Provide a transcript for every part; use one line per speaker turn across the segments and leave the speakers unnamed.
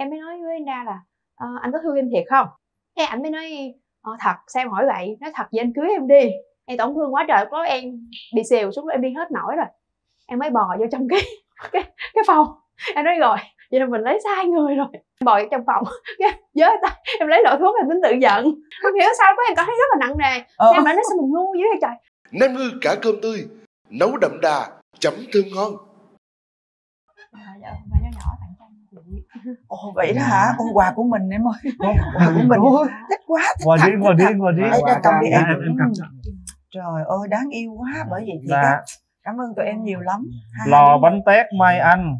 em mới nói với anh đa là ờ, anh có thương em thiệt không? Cái ảnh mới nói ờ, thật sao em hỏi vậy? Nói thật vậy anh cưới em đi. Em tổn thương quá trời đó em bị xìu xuống em đi hết nổi rồi. Em mới bò vô trong cái cái cái phòng. Em nói rồi vậy là mình lấy sai người rồi. Em bò vô trong phòng cái giới tay em lấy loại thuốc em tính tự giận. Không hiểu sao có em cảm thấy rất là nặng nề.
Ờ.
em đã nói sao mình ngu dữ vậy trời.
Nem ngư cả cơm tươi nấu đậm đà chấm thơm ngon.
Ờ, dạ, mà nhỏ nhỏ tặng cho anh chị
ồ vậy đó hả? Ôi quà của mình em ơi. Quà của mình. thích quá thích
qua
thật,
đi qua đi qua đi
Đây, cầm đi
Dạ,
em. trời ơi đáng yêu quá bởi vậy thì
là
cảm ơn tụi em nhiều lắm. Hai
lò bánh tét mai anh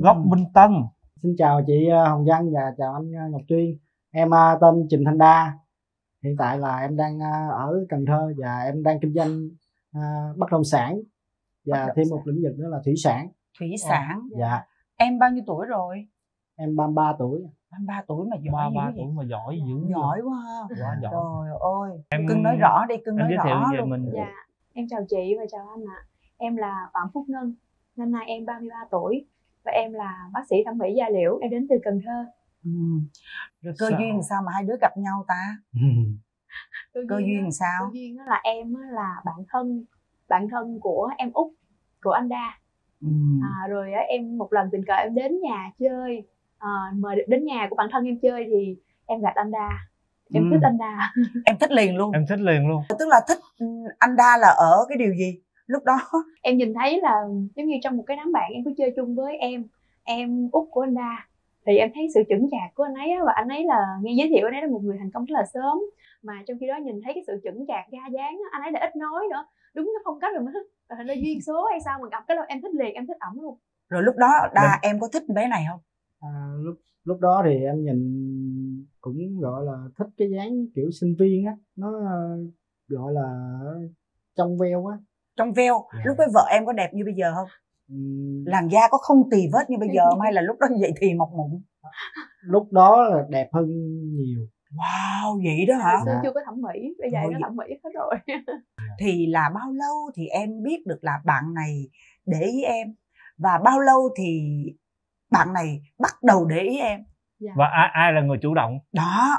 góc minh tân.
Xin chào chị ờ, Hồng Văn và chào anh ờ, Ngọc Tuyên. Em ờ, tên Trình Thanh Đa. Hiện tại là em đang ở Cần Thơ và em đang kinh doanh bất động sản
Bất
và
động
thêm
sản.
một lĩnh vực nữa là thủy sản.
thủy sản.
Dạ,
em bao nhiêu tuổi rồi
em 33 tuổi.
33 tuổi mà
ba
giỏi
ba
dữ
tuổi
vậy
mà giỏi dữ
giỏi quá ha
quá giỏi
trời ơi
Em-
cưng nói rõ đi cưng nói
giới thiệu
rõ
về
luôn
mình
Dạ, em chào chị và chào anh ạ. Em là Phạm Phúc Ngân. Năm nay em 33 tuổi và em là bác sĩ thẩm mỹ da liễu. Em đến từ Cần Thơ.
ừ. rồi cơ
Sao?
duyên sao mà hai đứa gặp nhau ta cơ duyên
á-
làm sao
Cơ duyên á là em á là bạn thân bạn thân của em út của anh Đa.
ừ.
À, rồi á, em một lần tình cờ em đến nhà chơi à, mời được đến nhà của bạn thân em chơi thì em gặp anh Đa. Em
Ừ.
thích anh Đa.
em thích liền luôn.
Em thích liền luôn.
Tức là thích ừ, anh đa là ở cái điều gì? Lúc đó.
Em nhìn thấy là giống như trong một cái đám bạn em có chơi chung với em em út của anh đa thì em thấy sự chững chạc của anh ấy á, và anh ấy là nghe giới thiệu anh ấy là một người thành công rất là sớm. Mà trong khi đó nhìn thấy cái sự chững chạc ga dáng á, anh ấy đã ít nói nữa. Đúng cái phong cách rồi mới thích ra duyên số hay sao mà gặp cái là em thích liền em thích ổng luôn.
Rồi lúc đó đa em có thích bé này không
À, lúc lúc đó thì em nhìn cũng gọi là thích cái dáng kiểu sinh viên á, nó ờ, gọi là trong veo á.
trong veo?
Dạ.
lúc ấy vợ em có đẹp như bây giờ không?
Ừm,
làn da có không tì vết như bây giờ không? Hay là lúc đó vậy thì mọc mụn?
Lúc đó là đẹp hơn nhiều.
wow vậy đó hả?
Xưa
Dạ.
chưa có thẩm mỹ? Bây giờ nó thẩm mỹ hết rồi.
Thì là bao lâu thì em biết được là bạn này để ý em? Và bao lâu thì bạn này bắt đầu để ý em.
Và ai ai là người chủ động?
Đó.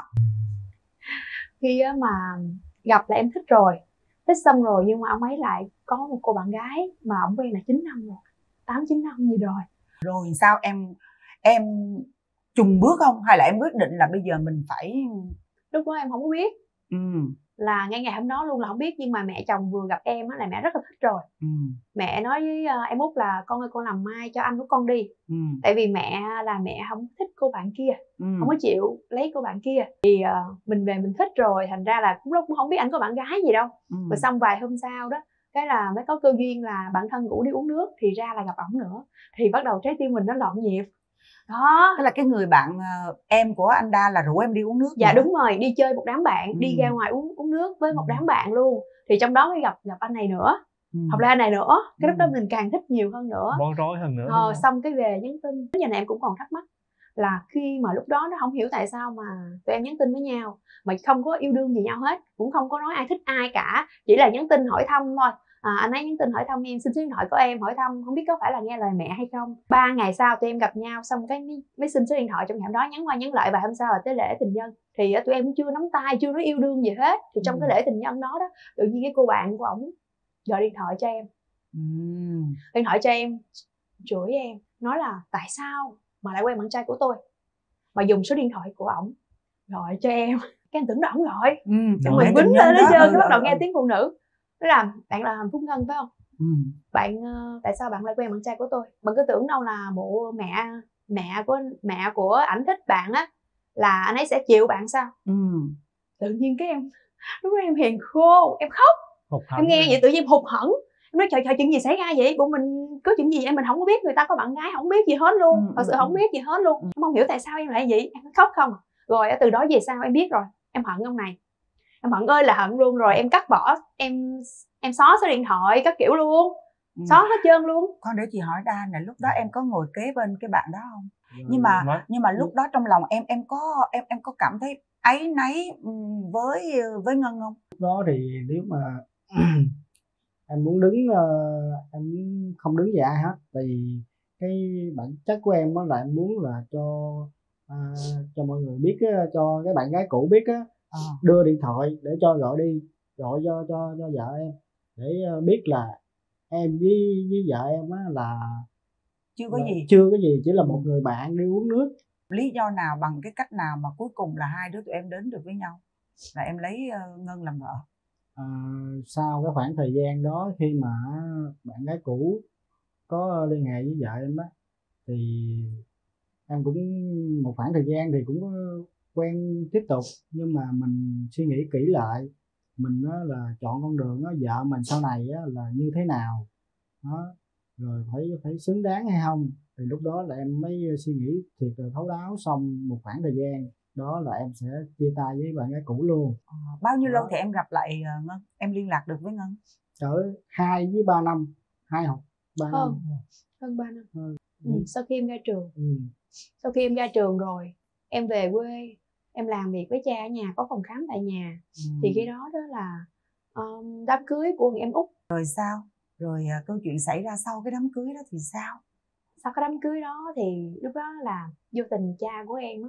Khi á mà gặp là em thích rồi thích xong rồi nhưng mà ông ấy lại có một cô bạn gái mà ông quen là 9 năm rồi tám chín năm gì rồi.
Rồi sao em em trùng bước không? Hay là em quyết định là bây giờ mình phải
lúc đó em không có biết.
Ừ
là ngay ngày hôm đó luôn là không biết nhưng mà mẹ chồng vừa gặp em á là mẹ rất là thích rồi.
Ừ
mẹ nói với ờ, em út là con ơi con làm mai cho anh của con đi.
Ừ
tại vì mẹ là mẹ không thích cô bạn kia
ừ
không có chịu lấy cô bạn kia. Thì ờ, mình về mình thích rồi thành ra là cũng lúc cũng không biết anh có bạn gái gì đâu.
Ừ.
rồi xong vài hôm sau đó cái là mới có cơ duyên là bạn thân ngủ đi uống nước thì ra là gặp ổng nữa. Thì bắt đầu trái tim mình nó loạn nhịp đó
tức là cái người bạn ờ, em của anh đa là rủ em đi uống nước
dạ
nữa.
đúng rồi đi chơi một đám bạn đi
Ừ.
ra ngoài uống uống nước với một
Ừ.
đám bạn luôn thì trong đó mới gặp gặp anh này nữa
ừ.
học ra anh này nữa cái lúc đó mình càng thích nhiều hơn nữa
bối rối hơn nữa
ờ, xong cái về nhắn tin giờ này em cũng còn thắc mắc là khi mà lúc đó nó không hiểu tại sao mà tụi em nhắn tin với nhau mà không có yêu đương gì nhau hết cũng không có nói ai thích ai cả chỉ là nhắn tin hỏi thăm thôi à, anh ấy nhắn tin hỏi thăm em xin số điện thoại của em hỏi thăm không biết có phải là nghe lời mẹ hay không ba ngày sau tụi em gặp nhau xong cái mới, mới xin số điện thoại trong ngày hôm đó nhắn qua nhắn lại và hôm sau là tới lễ tình nhân thì tụi em cũng chưa nắm tay chưa nói yêu đương gì hết thì trong
Ừ.
cái lễ tình nhân đó đó tự nhiên cái cô bạn của ổng gọi điện thoại cho em
ừ.
điện thoại cho em chửi em nói là tại sao mà lại quen bạn trai của tôi mà dùng số điện thoại của ổng gọi cho em cái em tưởng là ổng gọi
ừ.
mình
nhân
lên hết trơn cái bắt đầu
ừ,
nghe
ừ.
tiếng phụ nữ nó là bạn là phúc ngân phải không
ừ.
bạn ờ, tại sao bạn lại quen bạn trai của tôi bạn cứ tưởng đâu là bộ mẹ mẹ của mẹ của ảnh thích bạn á là anh ấy sẽ chịu bạn sao
ừ.
tự nhiên cái em lúc đó em hiền khô em khóc
Hụt
em nghe
rồi.
vậy tự nhiên hụt hẫng em nói trời trời chuyện gì xảy ra vậy bộ mình có chuyện gì vậy mình không có biết người ta có bạn gái không biết gì hết luôn
Ừ,
thật
ừ,
sự
ừ.
không biết gì hết luôn
Ừ.
em không hiểu tại sao em lại vậy em khóc không à. rồi từ đó về sau em biết rồi em hận ông này em hận ơi là hận luôn rồi em cắt bỏ em em xóa số điện thoại các kiểu luôn.
Ừ.
xóa hết trơn luôn.
Con để chị hỏi đa này lúc đó em có ngồi kế bên cái bạn đó không?
Rồi
nhưng mà
Nói-
nhưng mà lúc đó trong lòng em em có em em có cảm thấy áy náy ừ, với với ngân không?
Lúc đó thì nếu mà em muốn đứng ờ, em không đứng với ai hết tại vì cái bản chất của em á là em muốn là cho à, cho mọi người biết á, cho cái bạn gái cũ biết á,
Ờ.
đưa điện thoại để cho gọi đi gọi cho cho cho vợ em để ờ, biết là em với với vợ em á là
chưa có
là
gì.
chưa có gì chỉ là một người bạn đi uống nước.
Lý do nào bằng cái cách nào mà cuối cùng là hai đứa tụi em đến được với nhau? Là em lấy ờ, ngân làm vợ.
À, sau cái khoảng thời gian đó khi mà bạn gái cũ có liên hệ với vợ em á thì em cũng một khoảng thời gian thì cũng có quen tiếp tục nhưng mà mình suy nghĩ kỹ lại mình á, là chọn con đường á, vợ mình sau này á, là như thế nào đó rồi phải phải xứng đáng hay không thì lúc đó là em mới suy nghĩ thiệt là thấu đáo xong một khoảng thời gian đó là em sẽ chia tay với bạn gái cũ luôn
Ờ, bao nhiêu
Đó.
lâu thì em gặp lại ờ, ngân em liên lạc được với ngân
cỡ hai với ba năm hai học ba
Hơn.
năm
hơn 3 năm
Hơn.
ừ. sau khi em ra trường
ừ.
sau khi em ra trường rồi em về quê em làm việc với cha ở nhà có phòng khám tại nhà. Thì khi đó đó là um, đám cưới của người em út.
Rồi sao? Rồi ờ, câu chuyện xảy ra sau cái đám cưới đó thì sao?
Sau cái đám cưới đó thì lúc đó là vô tình cha của em á,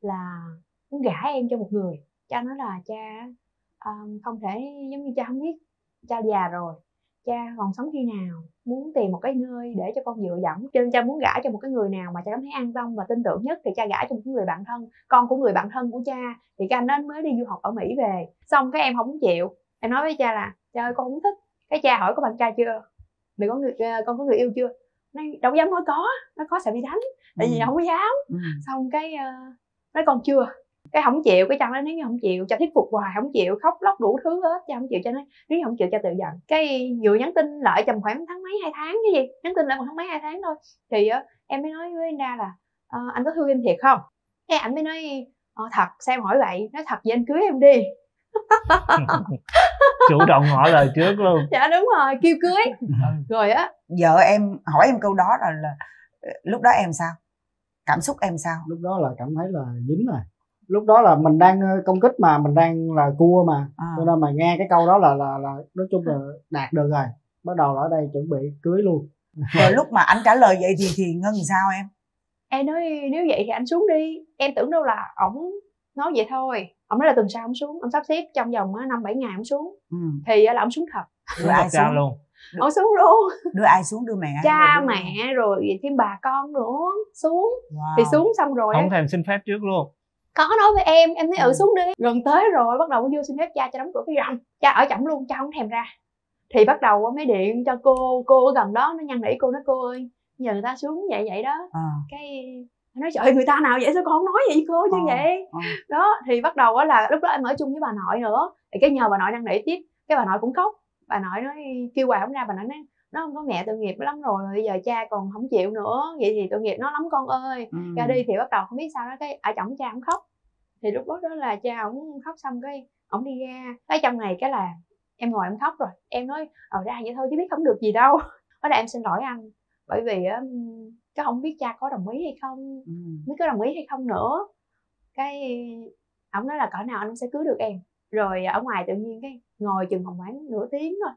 là muốn gả em cho một người. Cha nói là cha um, không thể giống như cha không biết cha già rồi cha còn sống khi nào muốn tìm một cái nơi để cho con dựa dẫm cho nên cha muốn gả cho một cái người nào mà cha cảm thấy an tâm và tin tưởng nhất thì cha gả cho một người bạn thân con của người bạn thân của cha thì cái anh đó mới đi du học ở mỹ về. Xong cái em không chịu em nói với cha là cha ơi con không thích. Cái cha hỏi có bạn trai chưa? Mày có người ờ, con có người yêu chưa? Nó đâu dám nói có nó có sợ bị đánh. Tại vì
Ừ.
không có dám.
Ừ.
xong cái ờ, nói con chưa cái không chịu cái chồng nói nếu như không chịu cho thuyết phục hoài không chịu khóc lóc đủ thứ hết cho không chịu cho nói nếu như không chịu cho tự giận. Cái vừa nhắn tin lại tầm khoảng tháng mấy hai tháng cái gì nhắn tin lại một tháng mấy hai tháng thôi thì ờ, em mới nói với anh đa là "Ờ, anh có thương em thiệt không? Cái anh mới nói ờ, thật. Sao em hỏi vậy? Nói thật vậy anh cưới em đi.
Chủ động ngỏ lời trước luôn.
Dạ đúng rồi kêu cưới. Rồi á.
Vợ em hỏi em câu đó rồi là lúc đó em sao? Cảm xúc em sao?
Lúc đó là cảm thấy là dính rồi lúc đó là mình đang ờ, công kích mà mình đang là cua mà.
À.
cho nên mà nghe cái câu đó là là là nói chung là đạt được rồi. Bắt đầu là ở đây chuẩn bị cưới luôn.
Rồi lúc mà anh trả lời vậy thì thì ngân sao em?
Em nói nếu vậy thì anh xuống đi. Em tưởng đâu là ổng nói vậy thôi. Ổng nói là tuần sau ổng xuống ông sắp xếp trong vòng á, năm bảy ngày ổng xuống.
Ừ.
thì á, là ổng xuống thật.
Đưa ai xuống?
luôn.
Ổng xuống luôn.
Đưa ai xuống? Đưa mẹ
cha
đưa-
mẹ rồi thêm bà con nữa. Xuống.
Wow.
thì xuống xong rồi
không thèm xin phép trước luôn
có nói với em em nói ừ
Ừ.
xuống đi. Gần tới rồi bắt đầu vô xin phép cha cho đóng cửa cái rầm cha ở chậm luôn cha không thèm ra. Thì bắt đầu mới điện cho cô cô ở gần đó nó nhăn nỉ cô nói cô ơi giờ người ta xuống vậy vậy đó.
À.
cái nói trời người ta nào vậy sao con không nói vậy cô chứ
Ờ,
vậy?
ờ.
đó thì bắt đầu á là lúc đó em ở chung với bà nội nữa. Thì cái nhờ bà nội năn nỉ tiếp cái bà nội cũng khóc. Bà nội nói kêu hoài không ra. Bà nội nói nó không có mẹ tội nghiệp lắm rồi bây giờ cha còn không chịu nữa vậy thì tội nghiệp nó lắm con ơi.
Ừ.
ra đi thì bắt đầu không biết sao đó cái ở chồng cha không khóc. Thì lúc đó đó là cha ổng khóc xong cái ổng đi ra cái trong này cái là em ngồi em khóc rồi. Em nói ờ ra vậy thôi chứ biết không được gì đâu. Đó là em xin lỗi anh bởi vì á cái không biết cha có đồng ý hay không
Ừ.
biết có đồng ý hay không nữa. Cái ổng nói là cỡ nào anh sẽ cưới được em. Rồi ở ngoài tự nhiên cái ngồi chừng khoảng khoảng nửa tiếng thôi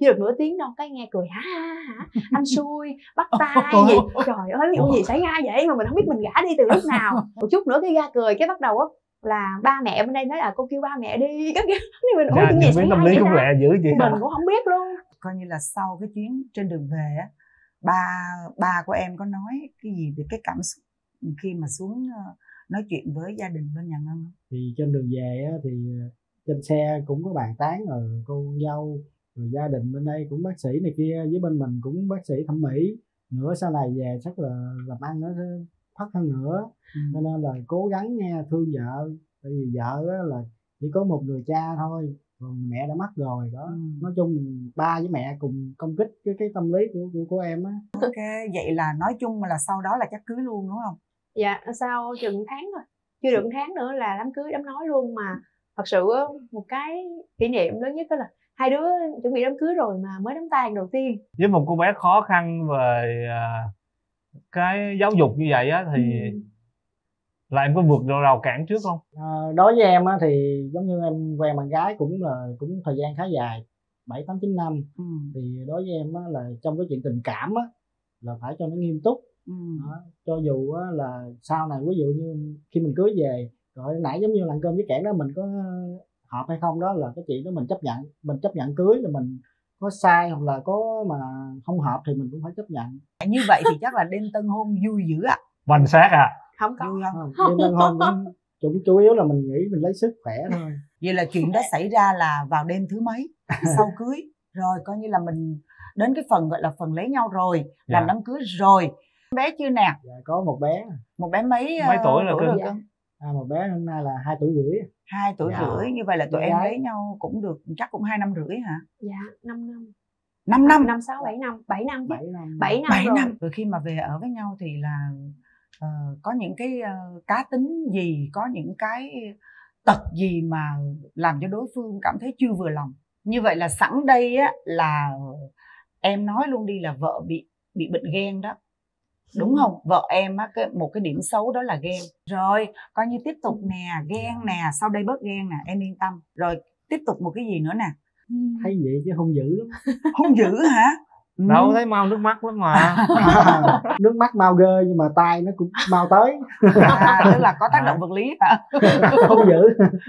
chưa được nửa tiếng đâu cái nghe cười hả hả hả anh xui bắt tay gì? trời ơi vụ gì xảy ra vậy mà mình không biết mình gả đi từ lúc nào? Một chút nữa cái ra cười cái bắt đầu á là ba mẹ bên đây nói là cô kêu ba mẹ đi. Các kiểu thì mình ủa
Dạ,
chuyện gì xảy ra
tâm lý
vậy
cũng lẹ dữ chị
mình cũng không biết luôn.
Coi như là sau cái chuyến trên đường về á ba ba của em có nói cái gì về cái cảm xúc khi mà xuống ờ, nói chuyện với gia đình bên nhà ngân không?
thì trên đường về á, thì trên xe cũng có bàn tán rồi cô dâu rồi gia đình bên đây cũng bác sĩ này kia với bên mình cũng bác sĩ thẩm mỹ. Nữa sau này về chắc là làm ăn nó phát hơn nữa. Cho
ừ.
nên là cố gắng nghe thương vợ tại vì vợ á, là chỉ có một người cha thôi còn mẹ đã mất rồi đó.
Ừ.
nói chung ba với mẹ cùng công kích cái cái tâm lý của của, của em á.
Ok vậy là nói chung là sau đó là chắc cưới luôn đúng không?
Dạ sau chừng tháng rồi. Chưa được một tháng nữa là đám cưới đám nói luôn mà. Thật sự á, một cái kỷ niệm lớn nhất đó là hai đứa chuẩn bị đám cưới rồi mà mới đám tang đầu tiên
với một cô bé khó khăn về à, cái giáo dục như vậy á thì
Ừ.
là em có vượt được rào cản trước không
À, đối với em á, thì giống như em quen bạn gái cũng là cũng thời gian khá dài bảy tám chín năm
ừ.
thì đối với em á, là trong cái chuyện tình cảm á, là phải cho nó nghiêm túc
ừ.
đó. cho dù á, là sau này ví dụ như khi mình cưới về rồi nãy giống như là ăn cơm với kẽn đó mình có hợp hay không đó là cái chuyện đó mình chấp nhận. Mình chấp nhận cưới là mình có sai hoặc là có mà không hợp thì mình cũng phải chấp nhận.
Như vậy thì chắc là đêm tân hôn vui dữ ạ.
Bành sát à
không có.
Vui không?
Không, đêm tân hôn cũng chủ, chủ yếu là mình nghĩ mình lấy sức khỏe thôi.
Vậy là chuyện đó xảy ra là vào đêm thứ mấy? Sau cưới. Rồi coi như là mình đến cái phần gọi là phần lấy nhau rồi làm
Dạ.
đám cưới rồi. Bé chưa nè?
Dạ, có một bé.
Một bé mấy
Mấy
ờ,
tuổi rồi
Dạ.
cưng
à, một bé hôm nay là hai tuổi rưỡi.
Hai tuổi
Dạ.
rưỡi như vậy là tụi
Bé
em lấy nhau cũng được chắc cũng hai năm rưỡi hả?
Dạ năm năm.
Năm năm?
Năm sáu bảy năm bảy năm chứ.
Bảy năm.
Bảy năm
bảy
rồi.
năm. Rồi khi mà về ở với nhau thì là ờ, có những cái ờ, cá tính gì có những cái tật gì mà làm cho đối phương cảm thấy chưa vừa lòng? Như vậy là sẵn đây á là em nói luôn đi là vợ bị bị bệnh ghen đó đúng
Ừ.
không? Vợ em á cái một cái điểm xấu đó là ghen. Rồi coi như tiếp tục nè ghen nè sau đây bớt ghen nè em yên tâm. Rồi tiếp tục một cái gì nữa nè?
Thấy vậy chứ hung dữ lắm.
Hung dữ hả? Ừ.
đâu thấy mau nước mắt lắm mà.
Nước mắt mau ghê nhưng mà tay nó cũng mau tới.
À, tức là có tác động vật lý hả?
Hung dữ.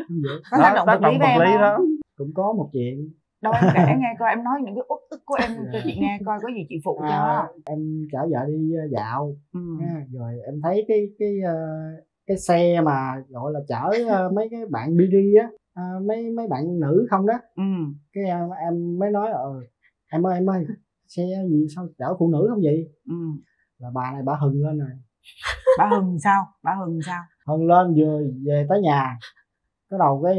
Hung dữ
có tác
đó,
động
tác
vật lý
động vật lý
không?
đó
cũng có một chuyện
đâu em kể nghe coi em nói những cái uất ức của em cho chị nghe coi có gì chị phụ cho
à, em chở vợ đi ờ, dạo.
Ừ.
rồi em thấy cái cái ờ, cái xe mà gọi là chở ờ, mấy cái bạn biri á mấy mấy bạn nữ không đó.
Ừ.
cái em, em mới nói ờ em ơi em ơi xe gì sao chở phụ nữ không vậy?
Ừ.
là bà này bà hừng lên rồi.
Bà hừng sao? Bà hừng sao?
Hừng lên vừa về tới nhà. Cái đầu cái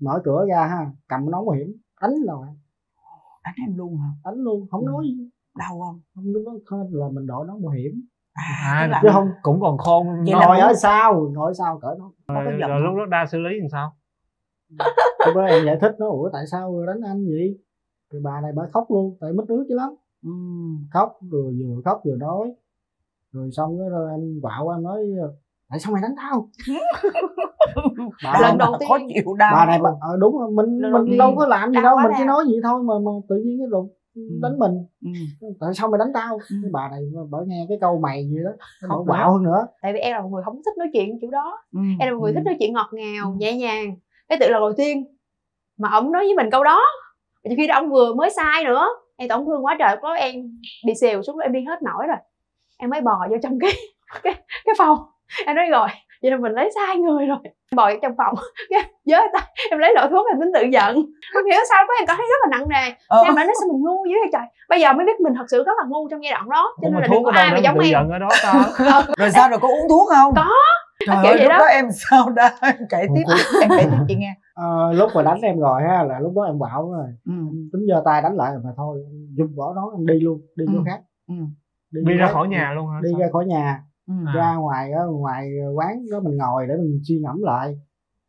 mở cửa ra ha cầm nón bảo hiểm đánh rồi
đánh em luôn hả?
Đánh luôn không nói gì.
đau không?
Không lúc đó là mình đội nón bảo hiểm.
À,
À,
chứ không
cũng còn khôn
Vậy
ngồi ở sau ngồi ở sau cỡ nó
có
rồi, lúc đó đa xử lý làm sao?
Lúc đó em giải thích nó ủa tại sao đánh anh vậy? Thì bà này bà khóc luôn tại mất nước chứ lắm.
Ừ.
khóc rồi vừa khóc vừa nói. Rồi xong cái rồi em quạo em nói tại sao mày đánh tao? Bà,
Lần đầu
mà
tiên-
khó chịu đau.
Bà này bà, ờ, đúng rồi mình
Lần
mình đâu có làm gì
đau
đâu mình chỉ nói vậy thôi mà mà tự nhiên cái đụng đánh mình.
Ừ.
tại sao mày đánh tao?
Ừ.
cái bà này bà nghe cái câu mày gì đó nó
Khóc
bạo hơn nữa.
Tại vì em là một người không thích nói chuyện kiểu đó.
Ừ.
em là một người
Ừ.
thích nói chuyện ngọt ngào
Ừ.
nhẹ nhàng. Cái tự lần đầu tiên mà ổng nói với mình câu đó. Và khi đó ông vừa mới sai nữa em tổn thương quá trời đó em bị xìu xuống em đi hết nổi rồi. Em mới bò vô trong cái cái cái phòng em nói rồi vậy là mình lấy sai người rồi. Em bò trong phòng giới tay em lấy loại thuốc em tính tự giận. Không hiểu sao lúc đó em cảm thấy rất là nặng nề.
Ờ.
em nói sao mình ngu dữ vậy trời? Bây giờ mới biết mình thật sự rất là ngu trong giai đoạn đó cho
Ủa
nên là đừng có ai mà giống
tự
em.
giận ở đó ta
rồi sao rồi có uống thuốc không?
Có.
trời
Kiểu
ơi
vậy
lúc
đó.
đó em sao đó em kể tiếp. em kể tiếp chị nghe.
Ờ, lúc mà đánh em rồi ha là lúc đó em bạo rồi.
Ừ.
tính giơ tay đánh lại mà thôi dùng bỏ nó em đi luôn đi
Ừ.
chỗ khác.
Ừ.
đi,
đi ra khỏi nhà luôn hả?
Đi
Sao?
ra khỏi nhà
Ừ.
À.
ra ngoài ở ngoài quán đó mình ngồi để mình suy ngẫm lại.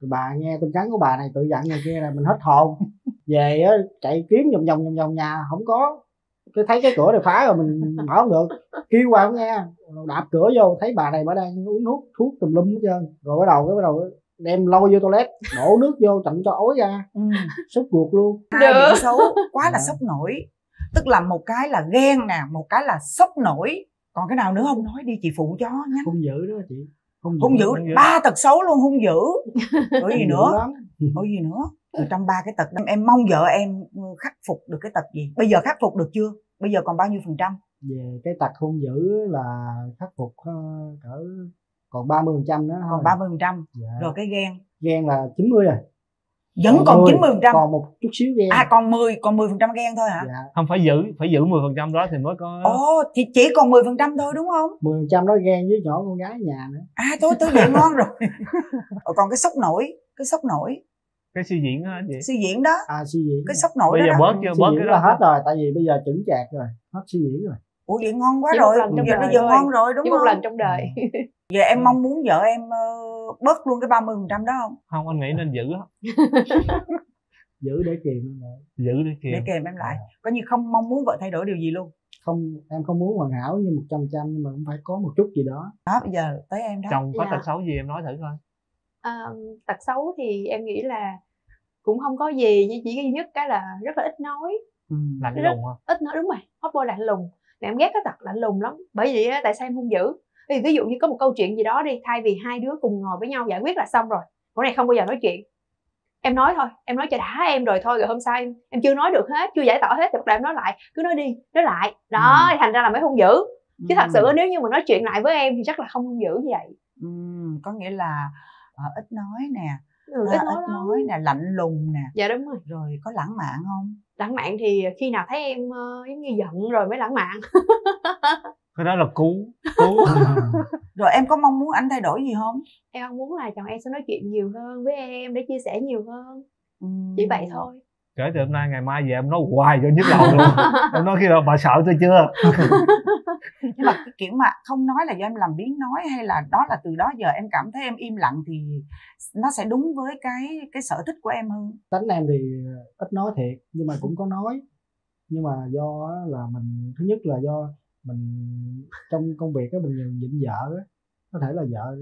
Rồi bà nghe tin nhắn của bà này tự giận này kia là mình hết hồn. Về á chạy kiếm vòng vòng vòng vòng nhà không có. Cái thấy cái cửa này phá rồi mình mở không được. Kêu qua không nghe. Đạp cửa vô thấy bà này bà đang uống thuốc thuốc tùm lum hết trơn. Rồi bắt đầu cái bắt đầu đem lôi vô toilet đổ nước vô chậm cho ối ra.
Ừ.
sốt ruột luôn.
Hai điểm xấu quá là
Dạ.
sốc nổi. Tức là một cái là ghen nè một cái là sốc nổi còn cái nào nữa không? Nói đi chị phụ cho nhá
hung dữ đó chị. Hung
hung dữ.
hung dữ.
ba tật xấu luôn hung dữ. Có gì nữa? có gì nữa? Ở trong ba cái tật đó em mong vợ em khắc phục được cái tật gì? Bây giờ khắc phục được chưa? Bây giờ còn bao nhiêu phần trăm?
Về cái tật hung dữ là khắc phục ờ, cỡ còn 30 phần trăm nữa thôi.
còn ba mươi phần trăm.
Dạ.
rồi cái ghen?
Ghen là 90 rồi
vẫn còn
10,
chín mươi phần trăm.
còn một chút xíu ghen
à còn 10 còn 10 phần trăm ghen thôi hả?
Dạ.
Không phải giữ phải giữ 10 phần trăm đó thì mới có
ồ thì chỉ còn 10 phần trăm thôi đúng không?
10 phần trăm đó ghen với nhỏ con gái nhà nữa.
À thôi tôi vậy ngon rồi. Còn cái sốc nổi cái sốc nổi.
Cái suy diễn á chị.
Suy diễn đó.
À suy diễn.
Cái sốc nổi
bây
đó,
giờ bớt chưa
suy
bớt
diễn
cái
là
đó
hết rồi tại vì bây giờ chững chạc rồi. Hết suy diễn rồi.
Ủa vậy ngon quá
Chỉ một
rồi.
lần trong
giờ bây giờ ngon rồi đúng
chỉ
không?
một lần trong đời.
Giờ em mong muốn vợ em ờ, bớt luôn cái 30 phần trăm đó không?
Không anh nghĩ nên giữ á.
Giữ để kìm em lại.
Giữ đi kìa
để kèm em lại. Coi như không mong muốn vợ thay đổi điều gì luôn.
Không em không muốn hoàn hảo như một trăm trăm nhưng mà cũng phải có một chút gì đó.
Đó bây giờ tới em đó.
Chồng có
Dạ.
tật xấu gì em nói thử coi.
À, tật xấu thì em nghĩ là cũng không có gì nhưng chỉ duy nhất cái là rất là ít nói.
Ừ.
lạnh lùng hả?
ít nói đúng rồi hot boy lạnh lùng. Em ghét cái tật lạnh lùng lắm. Bởi vì á, tại sao em hung dữ vì ví dụ như có một câu chuyện gì đó đi thay vì hai đứa cùng ngồi với nhau giải quyết là xong rồi. Bữa này không bao giờ nói chuyện. Em nói thôi em nói cho đã em rồi thôi rồi hôm sau em em chưa nói được hết chưa giải tỏa hết thì bắt đầu em nói lại. Cứ nói đi nói lại. Đó thành ra là mới hung dữ. Chứ thật sự nếu như mà nói chuyện lại với em thì chắc là không hung dữ như vậy.
Ừ, có nghĩa là ờ, ít nói nè.
Ừ,
à,
ít
ít
nói lắm.
nói nè lạnh lùng nè.
Dạ đúng rồi.
Rồi có lãng mạn không?
Lãng mạn thì khi nào thấy em ờ, giống như giận rồi mới lãng mạn
cái đó là cú cú.
Rồi em có mong muốn anh thay đổi gì không?
Em mong muốn là chồng em sẽ nói chuyện nhiều hơn với em để chia sẻ nhiều hơn.
Ừ.
chỉ vậy thôi.
Kể từ hôm nay ngày mai về em nói hoài cho nhức đầu luôn. Em nói khi nào bà sợ tôi chưa?
Nhưng mà cái kiểu mà không nói là do em làm biến nói hay là đó là từ đó giờ em cảm thấy em im lặng thì nó sẽ đúng với cái cái sở thích của em hơn?
Tính em thì ít nói thiệt nhưng mà cũng có nói. Nhưng mà do là mình thứ nhất là do mình trong công việc á mình nhịn vợ á có thể là vợ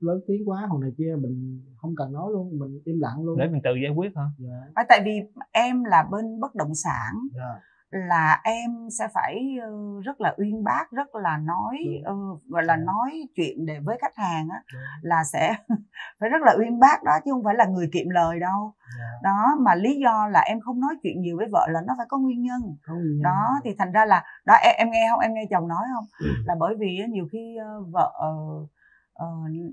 lớn tiếng quá hoặc này kia mình không cần nói luôn mình im lặng luôn.
Để mình tự giải quyết hả
dạ.
À, tại vì em là bên bất động sản.
Dạ
là em sẽ phải ờ, rất là uyên bác rất là nói
Ừ.
ờ, gọi là
Dạ.
nói chuyện để với khách hàng á
dạ,
là sẽ phải rất là uyên bác đó chứ không phải là người kiệm lời đâu
dạ.
đó mà lý do là em không nói chuyện nhiều với vợ là nó phải có nguyên nhân đó thì thành ra là đó em, em nghe không em nghe chồng nói không là bởi vì nhiều khi ờ, vợ ờ, ờ,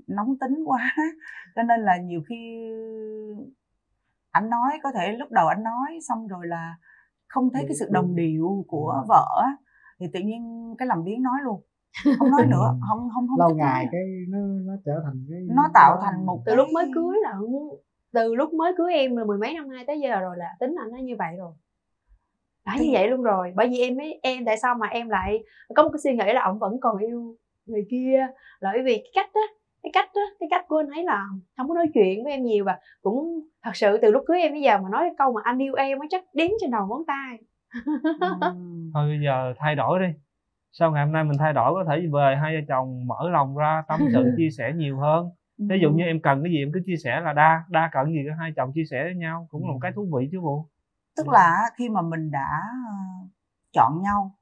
nóng tính quá cho nên là nhiều khi anh nói có thể lúc đầu anh nói xong rồi là không thấy cái sự đồng điệu của vợ á, thì tự nhiên cái làm biến nói luôn. Không nói nữa không không không
lâu ngày
nữa.
cái nó nó trở thành cái
nó tạo thành một
từ lúc mới cưới là từ lúc mới cưới em là mười mấy năm nay tới giờ rồi là tính anh nó như vậy rồi. Đã như vậy luôn rồi bởi vì em mới em tại sao mà em lại có một cái suy nghĩ là ông vẫn còn yêu người kia là bởi vì cái cách á cái cách á cái cách của anh ấy là không có nói chuyện với em nhiều và cũng thật sự từ lúc cưới em bây giờ mà nói cái câu mà anh yêu em á chắc đếm trên đầu ngón tay.
Thôi bây giờ thay đổi đi. Sau ngày hôm nay mình thay đổi có thể về hai vợ chồng mở lòng ra tâm sự chia sẻ nhiều hơn. Ví dụ như em cần cái gì em cứ chia sẻ là đa đa cần gì hai chồng chia sẻ với nhau cũng là một cái thú vị chứ bộ.
Tức là khi mà mình đã ờ, chọn nhau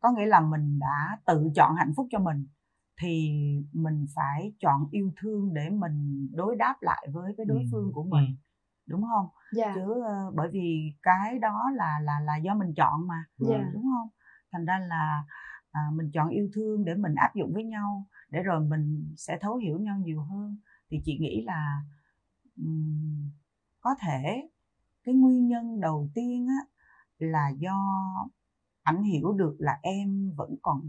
có nghĩa là mình đã tự chọn hạnh phúc cho mình thì mình phải chọn yêu thương để mình đối đáp lại với cái đối
Ừ,
phương của mình đúng không?
Dạ.
Chứ ờ, bởi vì cái đó là là là do mình chọn mà
dạ.
đúng không? Thành ra là à, mình chọn yêu thương để mình áp dụng với nhau để rồi mình sẽ thấu hiểu nhau nhiều hơn. Thì chị nghĩ là ừm, có thể cái nguyên nhân đầu tiên á là do ảnh hiểu được là em vẫn còn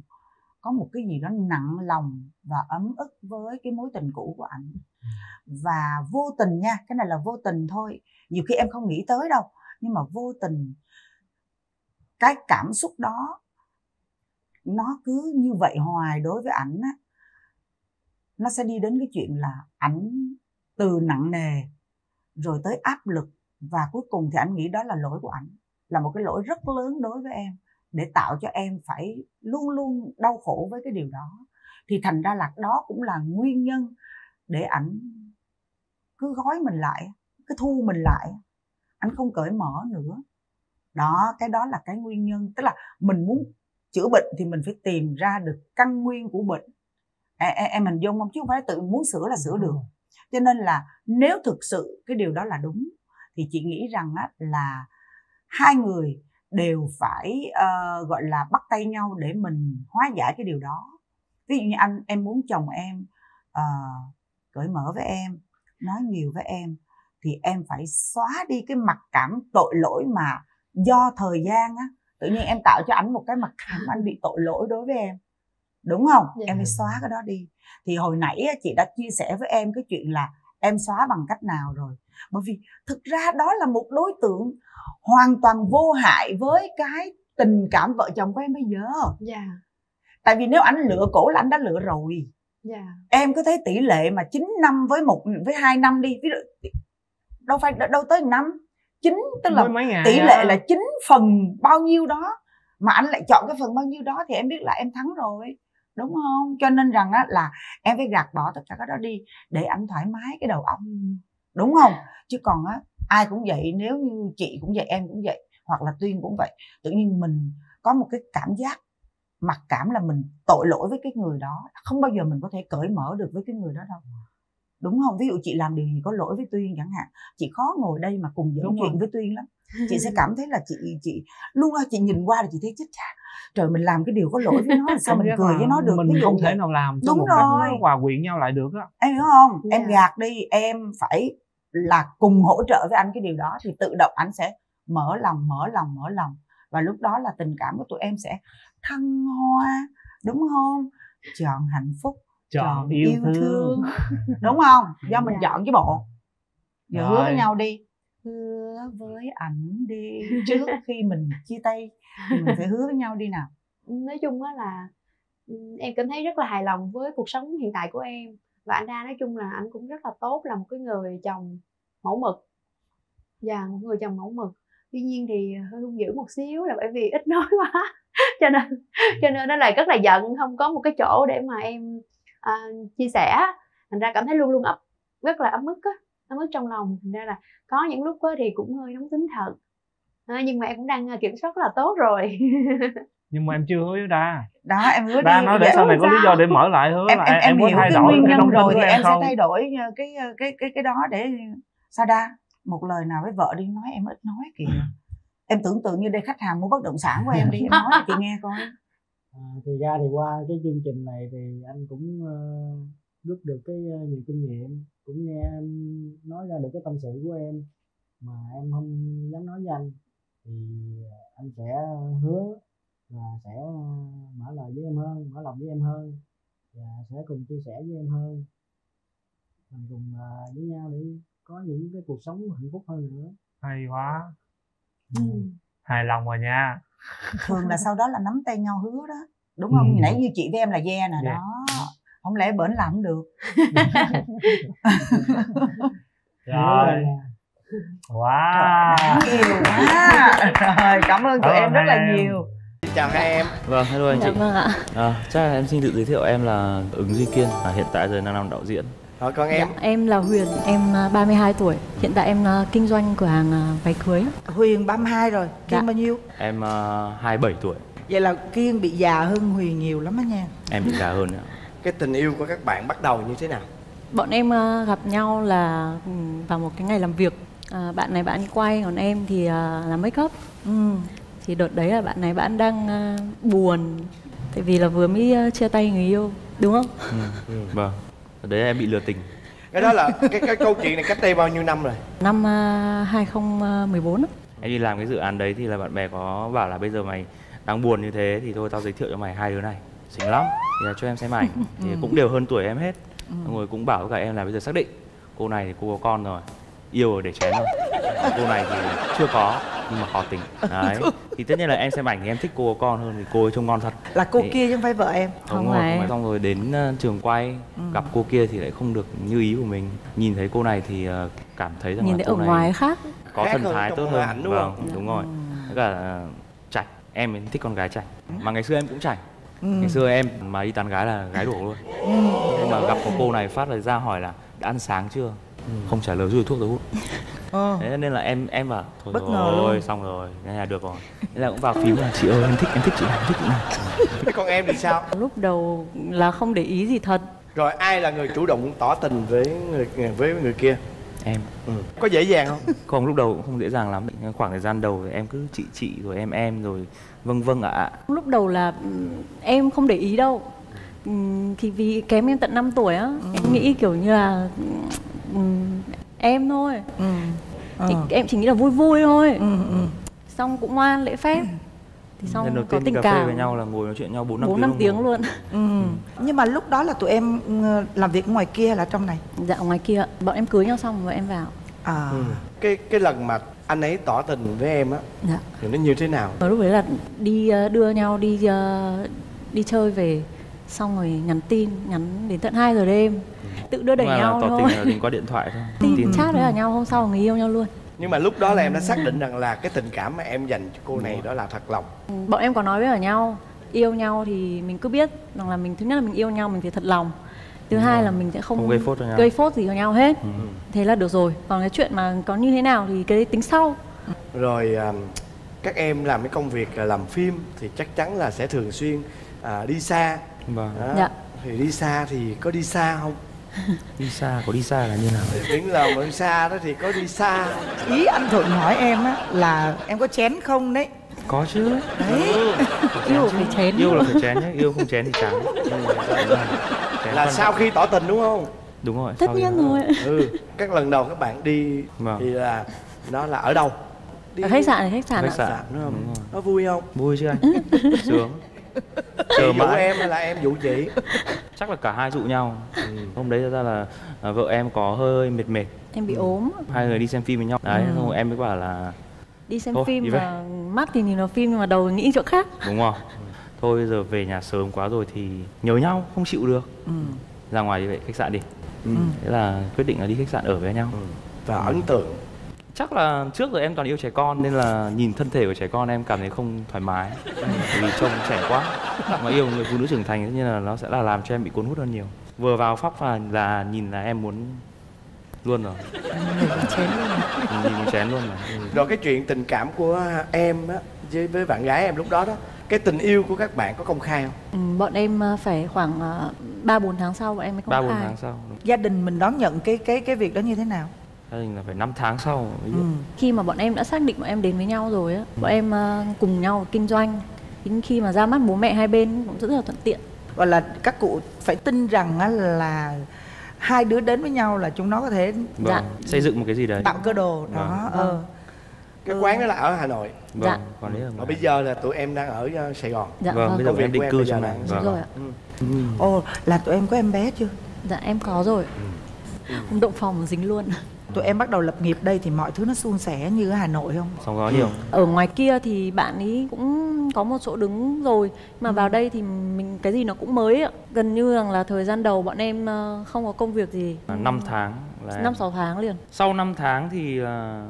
có một cái gì đó nặng lòng và ấm ức với cái mối tình cũ của ảnh. Và vô tình nha, cái này là vô tình thôi. Nhiều khi em không nghĩ tới đâu, nhưng mà vô tình, cái cảm xúc đó, nó cứ như vậy hoài đối với ảnh á. Nó sẽ đi đến cái chuyện là ảnh từ nặng nề, rồi tới áp lực, và cuối cùng thì anh nghĩ đó là lỗi của ảnh, là một cái lỗi rất lớn đối với em để tạo cho em phải luôn luôn đau khổ với cái điều đó. Thì thành ra là đó cũng là nguyên nhân để ảnh cứ gói mình lại cứ thu mình lại anh không cởi mở nữa. Đó cái đó là cái nguyên nhân. Tức là mình muốn chữa bệnh thì mình phải tìm ra được căn nguyên của bệnh. Em, em, em hình dung không? Chứ không phải tự muốn sửa là sửa được. cho nên là nếu thực sự cái điều đó là đúng thì chị nghĩ rằng á, là hai người đều phải ờ, gọi là bắt tay nhau để mình hóa giải cái điều đó. Ví dụ như anh em muốn chồng em ờ, cởi mở với em nói nhiều với em thì em phải xóa đi cái mặc cảm tội lỗi mà do thời gian á. Tự nhiên em tạo cho ảnh một cái mặc cảm anh bị tội lỗi đối với em. Đúng không?
Dạ.
em phải xóa cái đó đi. Thì hồi nãy chị đã chia sẻ với em cái chuyện là em xóa bằng cách nào rồi? Bởi vì thực ra đó là một đối tượng hoàn toàn vô hại với cái tình cảm vợ chồng của em bây giờ.
Dạ.
Tại vì nếu anh lựa cổ là anh đã lựa rồi.
Dạ.
Em cứ thấy tỷ lệ mà 9 năm với một với hai năm đi ví dụ đâu phải đâu tới năm. Chín tức là tỷ lệ là 9 phần bao nhiêu đó mà anh lại chọn cái phần bao nhiêu đó thì em biết là em thắng rồi đúng không? Cho nên rằng á là em phải gạt bỏ tất cả cái đó đi để anh thoải mái cái đầu óc. Đúng không? Chứ còn á ai cũng vậy nếu như chị cũng vậy em cũng vậy hoặc là tuyên cũng vậy tự nhiên mình có một cái cảm giác mặc cảm là mình tội lỗi với cái người đó không bao giờ mình có thể cởi mở được với cái người đó đâu. Đúng không? Ví dụ chị làm điều gì có lỗi với tuyên chẳng hạn chị khó ngồi đây mà cùng dẫn chuyện với tuyên lắm chị sẽ cảm thấy là chị chị luôn là chị nhìn qua là chị thấy chết cha trời mình làm cái điều có lỗi với nó là sao mình cười với nó được
mình không thể nào làm
Đúng
một
rồi.
nó hòa quyện nhau lại được á.
Em hiểu không? Em
Dạ.
gạt đi em phải là cùng hỗ trợ với anh cái điều đó thì tự động anh sẽ mở lòng mở lòng mở lòng. Và lúc đó là tình cảm của tụi em sẽ thăng hoa đúng không? Chọn hạnh phúc
chọn yêu, thương,
đúng không? Do mình
Dạ.
chọn cái bộ. Giờ hứa với nhau đi hứa với ảnh đi trước khi mình chia tay thì mình phải hứa với nhau đi nào?
Nói chung á là em cảm thấy rất là hài lòng với cuộc sống hiện tại của em. Và anh đa nói chung là anh cũng rất là tốt là một cái người chồng mẫu mực. Và một người chồng mẫu mực. Tuy nhiên thì hơi hung dữ một xíu là bởi vì ít nói quá. Cho nên cho nên nó là rất là giận không có một cái chỗ để mà em à, chia sẻ. Thành ra cảm thấy luôn luôn ấp rất là ấm ức á ấm ức trong lòng. Thành ra là có những lúc á thì cũng hơi nóng tính thật. À, nhưng mà em cũng đang à, kiểm soát rất là tốt rồi.
Nhưng mà em chưa hứa với đa
đó em hứa
đa
đi
nói để sau này có lý do để mở lại hứa
em
là
em em
có
hiểu
thay
cái
đổi
nguyên nhân rồi thì
em
em sẽ
không?
thay đổi ờ, cái ờ, cái cái cái đó để sao đa một lời nào với vợ đi nói em ít nói kìa. Em tưởng tượng như đây khách hàng mua bất động sản của em đi em nói cho chị nghe coi.
À, thì ra thì qua cái chương trình này thì anh cũng uh, rút được cái ờ, nhiều kinh nghiệm cũng nghe em ra được cái tâm sự của em mà em không dám nói với anh thì anh sẽ hứa là sẽ mở lời với em hơn mở lòng với em hơn và sẽ cùng chia sẻ với em hơn. Mình cùng ờ, với nhau để có những cái cuộc sống hạnh phúc hơn nữa.
Hay quá.
Ừ.
hài lòng rồi nha.
Thường là sau đó là nắm tay nhau hứa đó. Đúng không?
Ừ.
nãy như chị với em là ve nè.
Dạ.
đó. Không lẽ bển làm không được
rồi wow
nhiều quá rồi cảm ơn tụi em rất là
em.
nhiều
chào hai em
Vâng, hello anh
Dạ
chị.
vâng ạ.
À, chắc là em xin tự giới thiệu em là ứng Duy Kiên, à, hiện tại giờ đang làm đạo diễn.
rồi con em
Dạ, em là Huyền, em à, 32 tuổi. Hiện tại em à, kinh doanh cửa hàng à, váy cưới.
huyền 32 rồi kiên
Dạ.
bao nhiêu
Em uh, 27 tuổi,
vậy là kiên bị già hơn huyền nhiều lắm á nha
em bị già hơn nữa.
cái tình yêu của các bạn bắt đầu như thế nào
Bọn em à, gặp nhau là ừ, vào một cái ngày làm việc. À, bạn này bạn quay, còn em thì à, làm make up.
ừ.
Thì đợt đấy là bạn này bạn đang à, buồn. Tại vì là vừa mới chia tay người yêu, đúng không?
Ừ. Vâng. Ở đấy em bị lừa tình.
cái đó là cái cái câu chuyện này cách đây bao nhiêu năm rồi
Năm à, 2014 á.
Em đi làm cái dự án đấy thì là bạn bè có bảo là bây giờ mày đang buồn như thế thì thôi tao giới thiệu cho mày hai đứa này. Xinh lắm. Thì là cho em xem ảnh. Thì cũng đều hơn tuổi em hết. Xong rồi cũng bảo với cả em là bây giờ xác định cô này thì cô có con rồi. Yêu rồi để chén rồi. Còn cô này thì chưa có nhưng mà khó tính. Đấy. Thì tất nhiên là em xem ảnh thì em thích cô có con hơn thì cô ấy trông ngon thật.
là cô
Thế-
kia chứ không phải vợ em
Không
Đúng rồi,
phải.
không xong rồi đến ờ, trường quay gặp cô kia thì lại không được như ý của mình nhìn thấy cô này thì ờ, cảm thấy rằng
Nhìn
là
thấy
cô
ở
này
ngoài khác.
có
Khác
thần thái tốt hơn
đúng
vâng
không?
đúng rồi với cả ờ, chảnh em thích con gái chảnh mà ngày xưa em cũng chảnh
Ừ.
ngày xưa em mà đi tán gái là gái đổ luôn. Nhưng mà gặp có cô này phát là ra hỏi là đã ăn sáng chưa? Không trả lời rút thuốc rồi hút.
Ờ.
thế nên là em em bảo thôi
Bất ngờ
rồi
luôn.
xong rồi nghe là được rồi. Thế là cũng vào phím là chị ơi em thích em thích chị này em thích chị này.
Thế con em thì sao?
Lúc đầu là không để ý gì thật.
rồi ai là người chủ động tỏ tình với người với người kia?
Em.
Ừ. có dễ dàng không?
Không lúc đầu cũng không dễ dàng lắm. Khoảng thời gian đầu thì em cứ chị chị rồi em em rồi vâng vâng ạ. Ạ
Lúc đầu là ừm, em không để ý đâu. Ừm, Thì vì kém em tận 5 tuổi á Em nghĩ kiểu như là ừm, Em thôi.
Ừ.
thì
Ờ.
Em chỉ nghĩ là vui vui thôi.
Ừ, ừ.
Xong cũng ngoan lễ phép. Thì xong
lần đầu
có
tiên
tình
cà phê
cảm
với nhau là ngồi nói chuyện nhau bốn năm
4 năm tiếng luôn.
Ừ. nhưng mà lúc đó là tụi em ừ, làm việc ngoài kia hay là trong này?
Dạ ngoài kia. Ạ. Bọn em cưới nhau xong rồi em vào
à
ừ. cái cái lần mà anh ấy tỏ tình với em á
Dạ.
thì nó như thế nào?
Và lúc đấy là đi ờ, đưa nhau đi ờ, đi chơi về Xong rồi nhắn tin Nhắn đến tận 2 giờ đêm. Tự đưa đẩy
mà
nhau
tỏ
thôi.
tình là tình qua điện thoại thôi.
Tin
tin
chat đấy là nhau hôm sau người yêu nhau luôn.
Nhưng mà lúc đó là em đã xác định rằng là cái tình cảm mà em dành cho cô này đó là thật lòng.
Bọn em có nói với ở nhau yêu nhau thì mình cứ biết rằng là mình thứ nhất là mình yêu nhau mình phải thật lòng thứ hai là mình sẽ không,
Không gây phốt cho nhau.
gây phốt gì cho nhau hết.
Ừ.
thế là được rồi. Còn cái chuyện mà có như thế nào thì cái đấy tính sau.
Rồi à, các em làm cái công việc là làm phim thì chắc chắn là sẽ thường xuyên à, đi xa.
Vâng.
Đó.
Dạ.
thì đi xa thì có đi xa không?
Đi xa có đi xa là như nào?
Tiếng là mà đi xa đó thì có đi xa.
Ý anh thuận hỏi em á là em có chén không đấy?
Có chứ.
Đấy.
Yêu phải chén
yêu là phải chén nhé yêu không chén thì chán
là
quan
sau khi tỏ tình đúng không?
Đúng rồi khi-
nhiên rồi
ừ các lần đầu các bạn đi
Vâng.
thì là nó là ở đâu? Đi
ở khách sạn thì khách sạn
khách
ạ.
sạn
sạn đúng không?
Đúng rồi.
nó vui không?
Vui chứ anh? Sướng. Chờ mãi.
em hay là em dụ chị?
Chắc là cả hai dụ nhau. Hôm đấy ra là à, vợ em có hơi mệt mệt.
Em bị ốm.
Hai người đi xem phim với nhau. Đấy xong rồi em mới bảo là
đi xem
Thôi,
phim và mắt thì nhìn vào phim nhưng mà đầu nghĩ chỗ khác.
Đúng không thôi giờ về nhà sớm quá rồi thì nhớ nhau không chịu được.
Ừ.
ra ngoài đi vậy khách sạn đi.
Ừ.
thế là quyết định là đi khách sạn ở với nhau.
Và ấn tượng.
Chắc là trước giờ em toàn yêu trẻ con nên là nhìn thân thể của trẻ con em cảm thấy không thoải mái. Bởi vì trông trẻ quá. Mà yêu người phụ nữ trưởng thành nhiên là nó sẽ là làm cho em bị cuốn hút hơn nhiều. Vừa vào phóc là, là nhìn là em muốn luôn rồi.
Chén luôn
nhìn muốn chén luôn rồi.
Rồi cái chuyện tình cảm của em á với với bạn gái em lúc đó đó cái tình yêu của các bạn có công khai không
ừ, bọn em ờ, phải khoảng ờ, ba bốn tháng sau bọn em mới công
ba bốn
khai
tháng sau đúng.
gia đình mình đón nhận cái cái cái việc đó như thế nào
gia đình là phải 5 tháng sau ví dụ.
ừ.
khi mà bọn em đã xác định bọn em đến với nhau rồi á bọn em ờ, cùng nhau kinh doanh đến khi mà ra mắt bố mẹ hai bên cũng rất là thuận tiện
gọi là các cụ phải tin rằng á là hai đứa đến với nhau là chúng nó có thể
vâng.
Dạ.
xây dựng một cái gì đấy
tạo cơ đồ đó
Vâng.
ờ
cái quán đó là ở hà nội.
Vâng
Dạ.
còn đấy
bây giờ là tụi em đang ở ờ, sài gòn.
Dạ
vâng,
vâng,
bây giờ
việc
em
em
cư trong này
Đúng
vâng.
rồi ạ.
Ồ là tụi em có em bé chưa?
Dạ em có rồi. Không động phòng dính luôn.
Tụi em bắt đầu lập nghiệp đây thì mọi thứ nó suôn sẻ như ở hà nội không?
Xong có nhiều.
Ở ngoài kia thì bạn ấy cũng có một chỗ đứng rồi mà vào đây thì mình cái gì nó cũng mới ạ. Gần như rằng là thời gian đầu bọn em ờ, không có công việc gì.
Là 5 tháng là em-
năm sáu tháng liền.
Sau 5 tháng thì là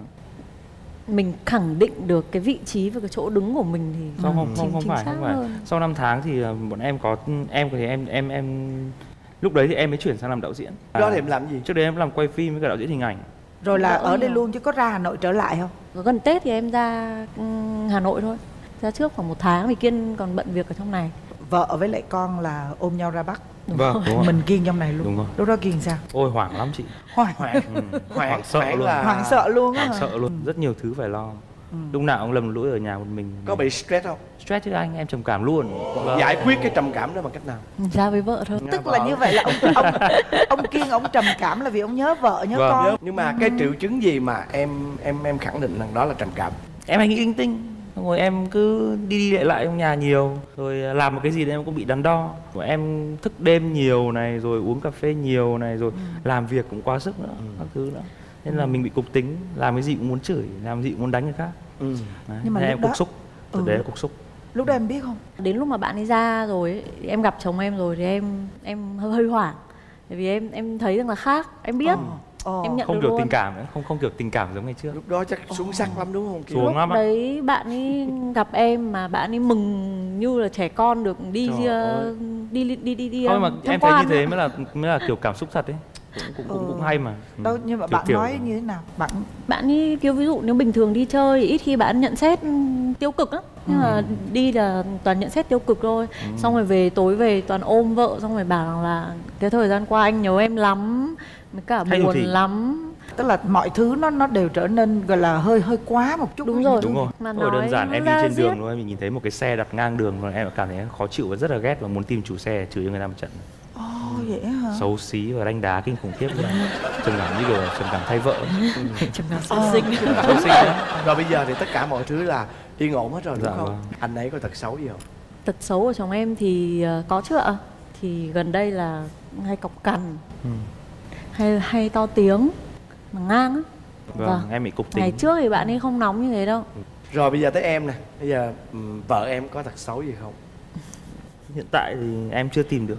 mình khẳng định được cái vị trí và cái chỗ đứng của mình thì
không không
chính-
không không
chính
phải không phải.
hơn.
sau 5 tháng thì ờ, bọn em có em thì em em em lúc đấy thì em mới chuyển sang làm đạo diễn.
Lúc đó
À,
thì em làm gì?
Trước đấy em làm quay phim với cả đạo diễn hình ảnh.
Rồi là ở đây luôn chứ có ra hà nội trở lại không?
Có gần tết thì em ra ừm, hà nội thôi. Ra trước khoảng một tháng vì kiên còn bận việc ở trong này.
Vợ với lại con là ôm nhau ra bắc
vâng đúng rồi.
Mình kiên trong này luôn.
Đúng rồi.
lúc đó kiên sao?
Ôi hoảng lắm chị.
Hoảng.
Hoảng
ừ.
hoảng
hoảng sợ
hoảng
luôn.
là
hoảng sợ luôn á.
Hoảng sợ luôn. Rất nhiều thứ phải lo.
Ừ.
lúc nào cũng lầm lũi ở nhà một mình.
Có bị stress không?
Stress chứ anh em trầm cảm luôn. Vâng.
giải quyết cái trầm cảm đó bằng cách nào?
Ra với vợ thôi.
Tức là như vậy là ông ông ông kiên ông trầm cảm là vì ông nhớ vợ nhớ
Vâng.
con.
Nhưng mà cái triệu chứng gì mà em em em khẳng định rằng đó là trầm cảm?
Em hay nghĩ linh tinh xong rồi em cứ đi đi lại lại trong nhà nhiều rồi làm một cái gì đấy em cũng bị đắn đo. Rồi em thức đêm nhiều này rồi uống cà phê nhiều này rồi làm việc cũng quá sức nữa các thứ nữa. Nên là mình bị cục tính làm cái gì cũng muốn chửi làm gì cũng muốn đánh người khác.
Ừ.
đấy.
Nhưng mà
nên em
đó-
cục xúc từ
Ừ.
đấy là cục xúc.
Lúc đó em biết không?
Đến lúc mà bạn ấy ra rồi ấy, em gặp chồng em rồi thì em em hơi, hơi hoảng. Bởi vì em em thấy rằng là khác em biết
Ờ.
em nhận
không
được
kiểu
luôn.
tình cảm nữa không không kiểu tình cảm giống ngày trước.
Lúc đó chắc xuống sắc lắm đúng không Kiều?
Xuống
lúc
lắm
đấy bạn ấy gặp em mà bạn ấy mừng như là trẻ con được đi
Trời
ờ, đi đi đi đi, đi
thôi
ờ,
mà em thấy như thế mới là mới là kiểu cảm xúc thật ấy cũng cũng cũng, cũng hay mà. Ừ.
đâu nhưng mà
Kiểu
bạn
kiểu-
nói như thế nào? Bạn
bạn ấy kiểu ví dụ nếu bình thường đi chơi thì ít khi bạn nhận xét tiêu cực lắm. Nhưng mà đi là toàn nhận xét tiêu cực thôi. Xong rồi về tối về toàn ôm vợ xong rồi bảo rằng là cái thời gian qua anh nhớ em lắm cả
Hay
buồn
thì-
lắm.
Tức là mọi thứ nó nó đều trở nên gọi là hơi hơi quá một chút
Đúng rồi.
đúng rồi.
Mà
Thôi đơn
nói
giản em đi trên đường thôi mình nhìn thấy một cái xe đặt ngang đường rồi em cảm thấy khó chịu và rất là ghét và muốn tìm chủ xe để chửi cho người ta một trận
vậy hả?
Xấu xí và đánh đá kinh khủng khiếp luôn. Trầm cảm như kiểu trầm cảm thay vợ.
Trầm cảm sâu sinh
xấu xí đấy.
Rồi bây giờ thì tất cả mọi thứ là yên ổn hết rồi đúng
Dạ
không?
vâng.
anh ấy có tật xấu gì không?
Tật xấu của chồng em thì ờ, có chưa ạ. Thì gần đây là hay cọc cằn
Ừ.
hay hay to tiếng mà ngang á.
Vâng,
Vâng.
em bị cục
ngày
tính.
trước thì bạn ấy không nóng như thế đâu.
Rồi bây giờ tới em nè. Bây giờ ừm, vợ em có tật xấu gì không?
Hiện tại thì em chưa tìm được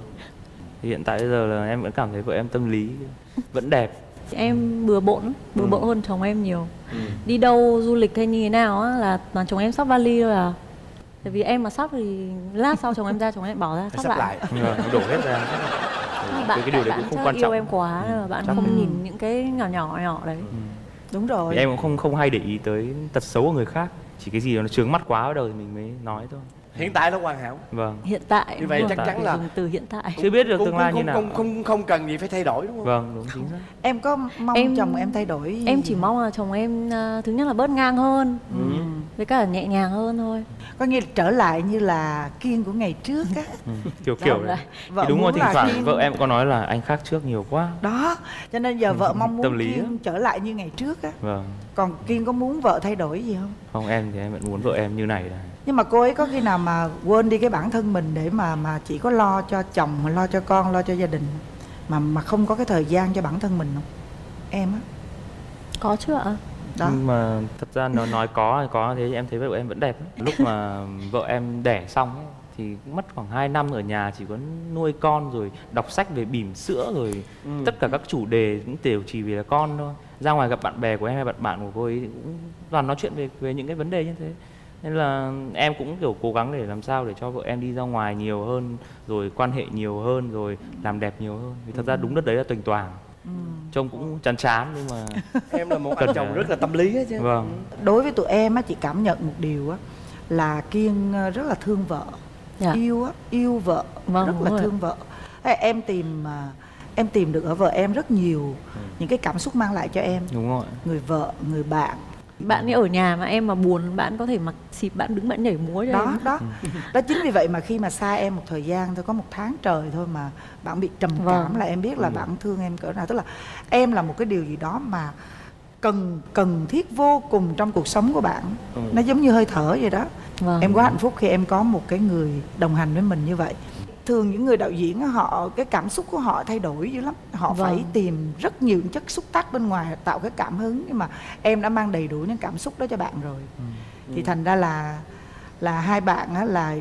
thì hiện tại bây giờ là em vẫn cảm thấy vợ em tâm lý vẫn đẹp.
Em bừa bộn bừa
Ừ.
bộn hơn chồng em nhiều.
Ừ.
đi đâu du lịch hay như thế nào á là toàn chồng em sắp vali thôi à. Tại vì em mà sắp thì lát sau chồng em ra chồng em bỏ ra sắp
sắp
lại.
lại.
Nó đổ hết ra.
Nhưng mà
cái, cái điều đấy
bạn
cũng không quan
yêu
trọng.
em quá là bạn
Chắc
không
là-
nhìn những cái nhỏ nhỏ nhỏ đấy.
Đúng rồi.
Vì em cũng không không hay để ý tới tật xấu của người khác. Chỉ cái gì nó trướng mắt quá ở đầu thì mình mới nói thôi
hiện tại nó hoàn hảo.
Vâng.
Hiện tại
Như vậy chắc chắn là-
dùng từ hiện tại.
Chưa biết được tương lai như nào.
không, không không cần gì phải thay đổi đúng không?
Vâng đúng chính xác.
Em có mong
Em-
chồng em thay đổi gì?
em chỉ mong là chồng em à, thứ nhất là bớt ngang hơn
ừ.
với cả nhẹ nhàng hơn thôi.
Có nghĩa là trở lại như là kiên của ngày trước á.
Ừ. kiểu kiểu
Vâng
đấy.
vợ
thì đúng rồi thỉnh thoảng
Kiên-
vợ em có nói là anh khác trước nhiều quá.
Đó cho nên giờ vợ mong muốn
Tâm lý
kiên trở lại như ngày trước á.
Vâng.
Còn kiên có muốn vợ thay đổi gì không?
Không em thì em vẫn muốn vợ em như này này
nhưng mà cô ấy có khi nào mà quên đi cái bản thân mình để mà mà chỉ có lo cho chồng lo cho con lo cho gia đình mà mà không có cái thời gian cho bản thân mình không? Em á.
Có chưa ạ.
Đó.
Nhưng mà thật ra nó nói có hay có thế em thấy vợ em vẫn đẹp lúc mà vợ em đẻ xong ấy, thì cũng mất khoảng 2 năm ở nhà chỉ có nuôi con rồi đọc sách về bỉm sữa rồi
Ừ.
tất cả các chủ đề cũng đều chỉ vì là con thôi. Ra ngoài gặp bạn bè của em hay bạn bạn của cô ấy thì cũng toàn nói chuyện về về những cái vấn đề như thế nên là em cũng kiểu cố gắng để làm sao để cho vợ em đi ra ngoài nhiều hơn rồi quan hệ nhiều hơn rồi làm đẹp nhiều hơn. Vì thật ra đúng đất đấy là tuỳnh toàn.
Ừ.
trông cũng chán chán nhưng mà
em là một anh chồng rất là tâm lý á chứ.
Vâng.
Đối với tụi em á chị cảm nhận một điều á là kiên ờ, rất là thương vợ.
Dạ.
yêu á yêu vợ
Vâng,
rất là
rồi.
thương vợ. Em tìm à, em tìm được ở vợ em rất nhiều những cái cảm xúc mang lại cho em.
Đúng rồi.
Người vợ người bạn
bạn ấy ở nhà mà em mà buồn bạn có thể mặc xịp bạn đứng bạn nhảy múa cho
đó
em.
đó. Đó chính vì vậy mà khi mà xa em một thời gian thôi có một tháng trời thôi mà bạn bị trầm
Vâng.
cảm là em biết là bạn thương em cỡ nào. Tức là em là một cái điều gì đó mà cần cần thiết vô cùng trong cuộc sống của bạn.
Ừ.
nó giống như hơi thở vậy đó.
Vâng.
em quá hạnh phúc khi em có một cái người đồng hành với mình như vậy thường những người đạo diễn họ cái cảm xúc của họ thay đổi dữ lắm. Họ
Vâng.
phải tìm rất nhiều những chất xúc tác bên ngoài tạo cái cảm hứng. Nhưng mà em đã mang đầy đủ những cảm xúc đó cho bạn rồi. Thì thành ra là là hai bạn á, là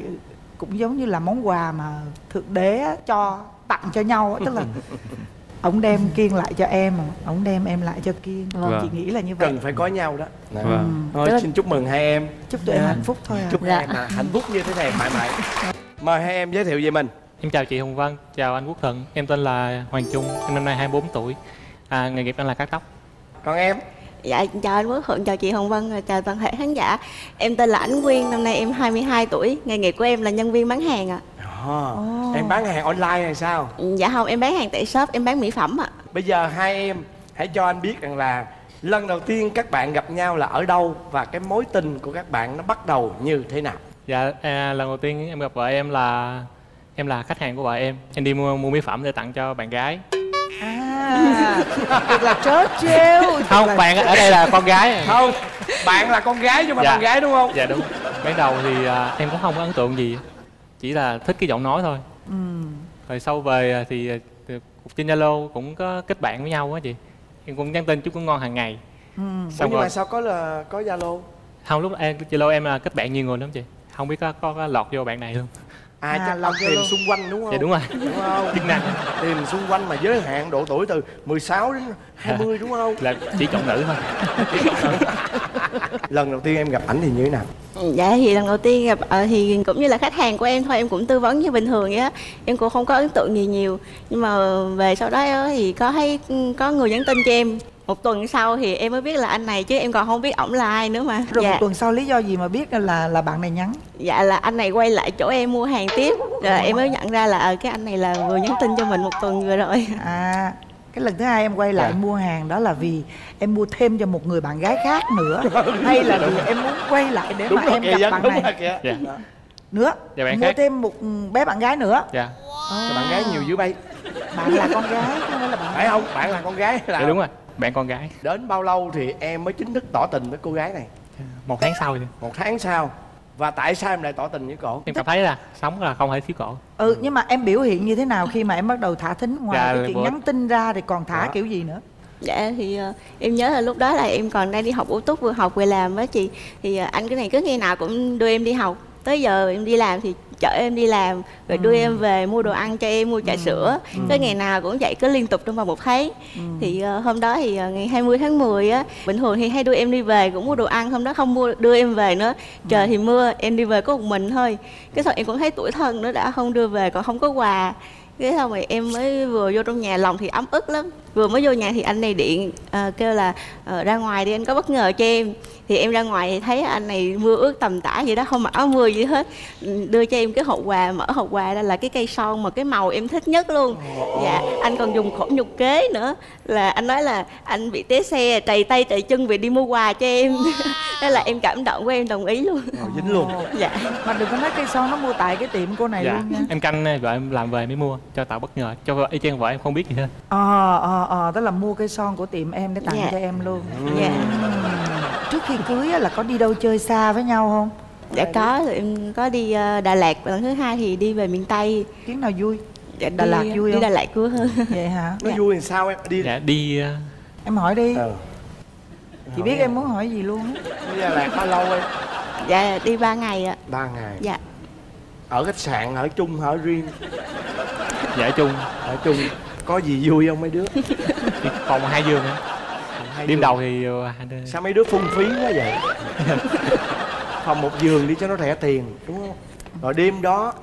cũng giống như là món quà mà thượng đế á, cho tặng cho nhau á, tức là ông đem kiên lại cho em ông đem em lại cho kiên
Vâng.
chị nghĩ là như vậy.
Cần phải có nhau đó. Đó.
Vâng.
thôi
Tức là-
xin chúc mừng hai em.
Chúc tụi em
Dạ.
hạnh phúc thôi à
chúc
Dạ.
hai em à, hạnh phúc như thế này mãi mãi mời hai em giới thiệu về mình
Em chào chị Hồng Vân, chào anh Quốc Thuận. Em tên là Hoàng Trung, em năm nay 24 tuổi. À, nghề nghiệp đang là cắt tóc.
còn em
Dạ, chào anh Quốc Thuận, chào chị Hồng Vân, và chào toàn thể khán giả. Em tên là Ánh Quyên, năm nay em 22 tuổi. Nghề nghiệp của em là nhân viên bán hàng ạ.
à, em bán hàng online hay sao
Dạ không, em bán hàng tại shop, em bán mỹ phẩm ạ.
bây giờ hai em hãy cho anh biết rằng là lần đầu tiên các bạn gặp nhau là ở đâu và cái mối tình của các bạn nó bắt đầu như thế nào
Dạ, à, lần đầu tiên em gặp vợ em là em là khách hàng của vợ em. Em đi mua mua mỹ phẩm để tặng cho bạn gái.
à thật là trớ trêu
Không,
là
bạn ở đây là con gái.
không bạn là con gái chứ không phải
Dạ.
bạn gái đúng không
Dạ đúng. Ban đầu thì à, em cũng không có ấn tượng gì, chỉ là thích cái giọng nói thôi.
ừ.
Rồi sau về thì à, trên Zalo cũng có kết bạn với nhau á chị. Em cũng nhắn tin chúc cũng ngon hàng ngày.
Ừ.
Ủa,
Xong
nhưng mà
rồi,
sao có là có zalo
không lúc em Zalo em là kết bạn nhiều người lắm chị. Không biết có, có, có lọt vô bạn này luôn.
à,
À,
chắc
lọc
tìm xung quanh đúng không
Dạ đúng rồi.
đúng không
Chức năng
tìm xung quanh mà giới hạn độ tuổi từ 16 đến 20 đúng không
là chỉ chọn nữ thôi.
lần đầu tiên em gặp ảnh thì như thế nào
Dạ thì lần đầu tiên gặp ờ, thì cũng như là khách hàng của em thôi, em cũng tư vấn như bình thường vậy á. Em cũng không có ấn tượng gì nhiều. Nhưng mà về sau đó á, thì có thấy có người nhắn tin cho em. Một tuần sau thì em mới biết là anh này chứ em còn không biết ổng là ai nữa mà.
rồi
dạ.
một tuần sau lý do gì mà biết là là bạn này nhắn
Dạ là anh này quay lại chỗ em mua hàng tiếp Rồi em mới nhận ra là ờ, cái anh này là vừa nhắn tin cho mình một tuần vừa rồi
à cái lần thứ hai em quay lại
Dạ.
mua hàng đó là vì em mua thêm cho một người bạn gái khác nữa hay là vì em muốn quay lại để mà em gặp bạn
đúng
này
rồi kìa
Dạ.
nữa
Dạ, bạn
mua
khác.
thêm một bé bạn gái nữa
Dạ.
Cái bạn gái nhiều dữ bay
bạn là con gái chứ không phải là bạn
phải không bạn là con gái là
Dạ đúng rồi. Bạn con gái.
đến bao lâu thì em mới chính thức tỏ tình với cô gái này?
Một tháng sau thì
một tháng sau. Và tại sao em lại tỏ tình với cổ?
Em cảm thấy là sống là không thể thiếu cổ.
ừ nhưng mà em biểu hiện như thế nào khi mà em bắt đầu thả thính ngoài
Dạ,
cái chuyện
bữa-
nhắn tin ra thì còn thả
Đó.
kiểu gì nữa?
Dạ thì ờ, em nhớ là lúc đó là em còn đang đi học bổ túc vừa học vừa làm á chị. Thì ờ, anh cái này cứ ngày nào cũng đưa em đi học. Tới giờ em đi làm thì chở em đi làm Rồi đưa em về mua đồ ăn cho em, mua trà sữa. Cái ngày nào cũng vậy cứ liên tục trong vòng một tháng. Thì ờ, hôm đó thì ờ, ngày 20 tháng 10 á Bình thường thì hay đưa em đi về cũng mua đồ ăn Hôm đó không mua đưa em về nữa. Trời thì mưa em đi về có một mình thôi. Cái xong em cũng thấy tuổi thân nữa đã không đưa về còn không có quà. Cái xong rồi em mới vừa vô trong nhà lòng thì ấm ức lắm vừa mới vô nhà thì anh này điện ờ, kêu là ờ, ra ngoài đi anh có bất ngờ cho em. Thì em ra ngoài thì thấy anh này mưa ướt tầm tã vậy đó không mặc áo mưa gì hết. Ừ, đưa cho em cái hộp quà mở hộp quà ra là cái cây son mà cái màu em thích nhất luôn. Dạ anh còn dùng khổ nhục kế nữa là anh nói là anh bị té xe trầy tay trầy chân vì đi mua quà cho em. Thế là em cảm động của em đồng ý luôn.
Ờ, dính luôn.
Dạ.
Mà đừng có nói cây son nó mua tại cái tiệm cô này
dạ.
luôn nha.
Em canh vợ em làm về mới mua cho tạo bất ngờ cho vợ y chang vợ em không biết gì hết.
Ờ ờ ờ tức là mua cây son của tiệm em để tặng
Dạ.
cho em luôn.
Dạ.
Trước khi cưới là có đi đâu chơi xa với nhau không?
Dạ có. Rồi em có đi ờ, Đà Lạt. Lần thứ hai thì đi về miền Tây.
Chuyến nào vui?
Dạ,
Đà
đi-
Lạt vui
đi
không?
Đà Lạt vui hơn.
Vậy hả?
Nó
Dạ.
vui làm sao em? Đi.
Dạ đi ờ,
em hỏi đi.
Ờ
chị biết em muốn hỏi gì luôn á.
Đi Đà Lạt bao lâu em?
Dạ đi ba ngày ạ.
Ba ngày.
Dạ.
Ở khách sạn ở chung ở riêng?
Dạ chung.
Ở chung có gì vui không mấy đứa?
Phòng hai giường á
Hai
đêm
giường.
đầu thì ờ, đứa-
sao mấy đứa phung phí quá vậy? Phòng một giường đi cho nó rẻ tiền đúng không? Rồi đêm đó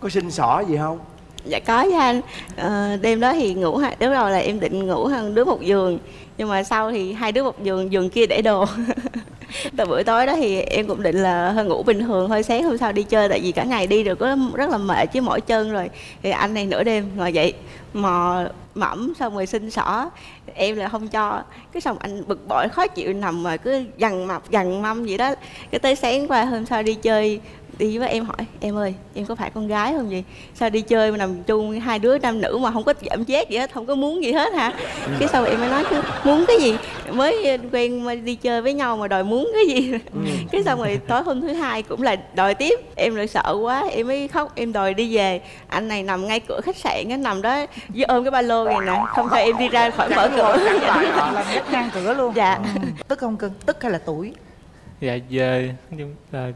có xin xỏ gì không?
Dạ có với anh. Ờ, đêm đó thì ngủ hai lúc đầu là em định ngủ hai đứa một giường nhưng mà sau thì hai đứa một giường giường kia để đồ từ buổi tối đó thì em cũng định là hơi ngủ bình thường, hơi sáng hôm sau đi chơi, tại vì cả ngày đi được có rất là mệt chứ mỏi chân rồi. Thì anh này nửa đêm ngồi dậy, mò mẫm xong rồi xin xỏ. Em là không cho. Cái xong anh bực bội, khó chịu nằm mà cứ dằn mập dằn mâm gì đó. Cái tới sáng qua hôm sau đi chơi đi với em hỏi em ơi em có phải con gái không vậy? Sao đi chơi mà nằm chung hai đứa nam nữ mà không có giảm chết gì hết không có muốn gì hết hả? Cái sau em mới nói chứ muốn cái gì? Mới quen mà đi chơi với nhau mà đòi muốn cái gì? Cái xong rồi tối hôm thứ hai cũng là đòi tiếp. Em lại sợ quá em mới khóc em đòi đi về. Anh này nằm ngay cửa khách sạn á nằm đó với ôm cái ba lô này nè không cho em đi ra khỏi mở cửa.
là nhắc ngang cửa luôn.
Dạ.
Ừ. tức không cưng tức hay là tuổi?
Dạ về nhưng là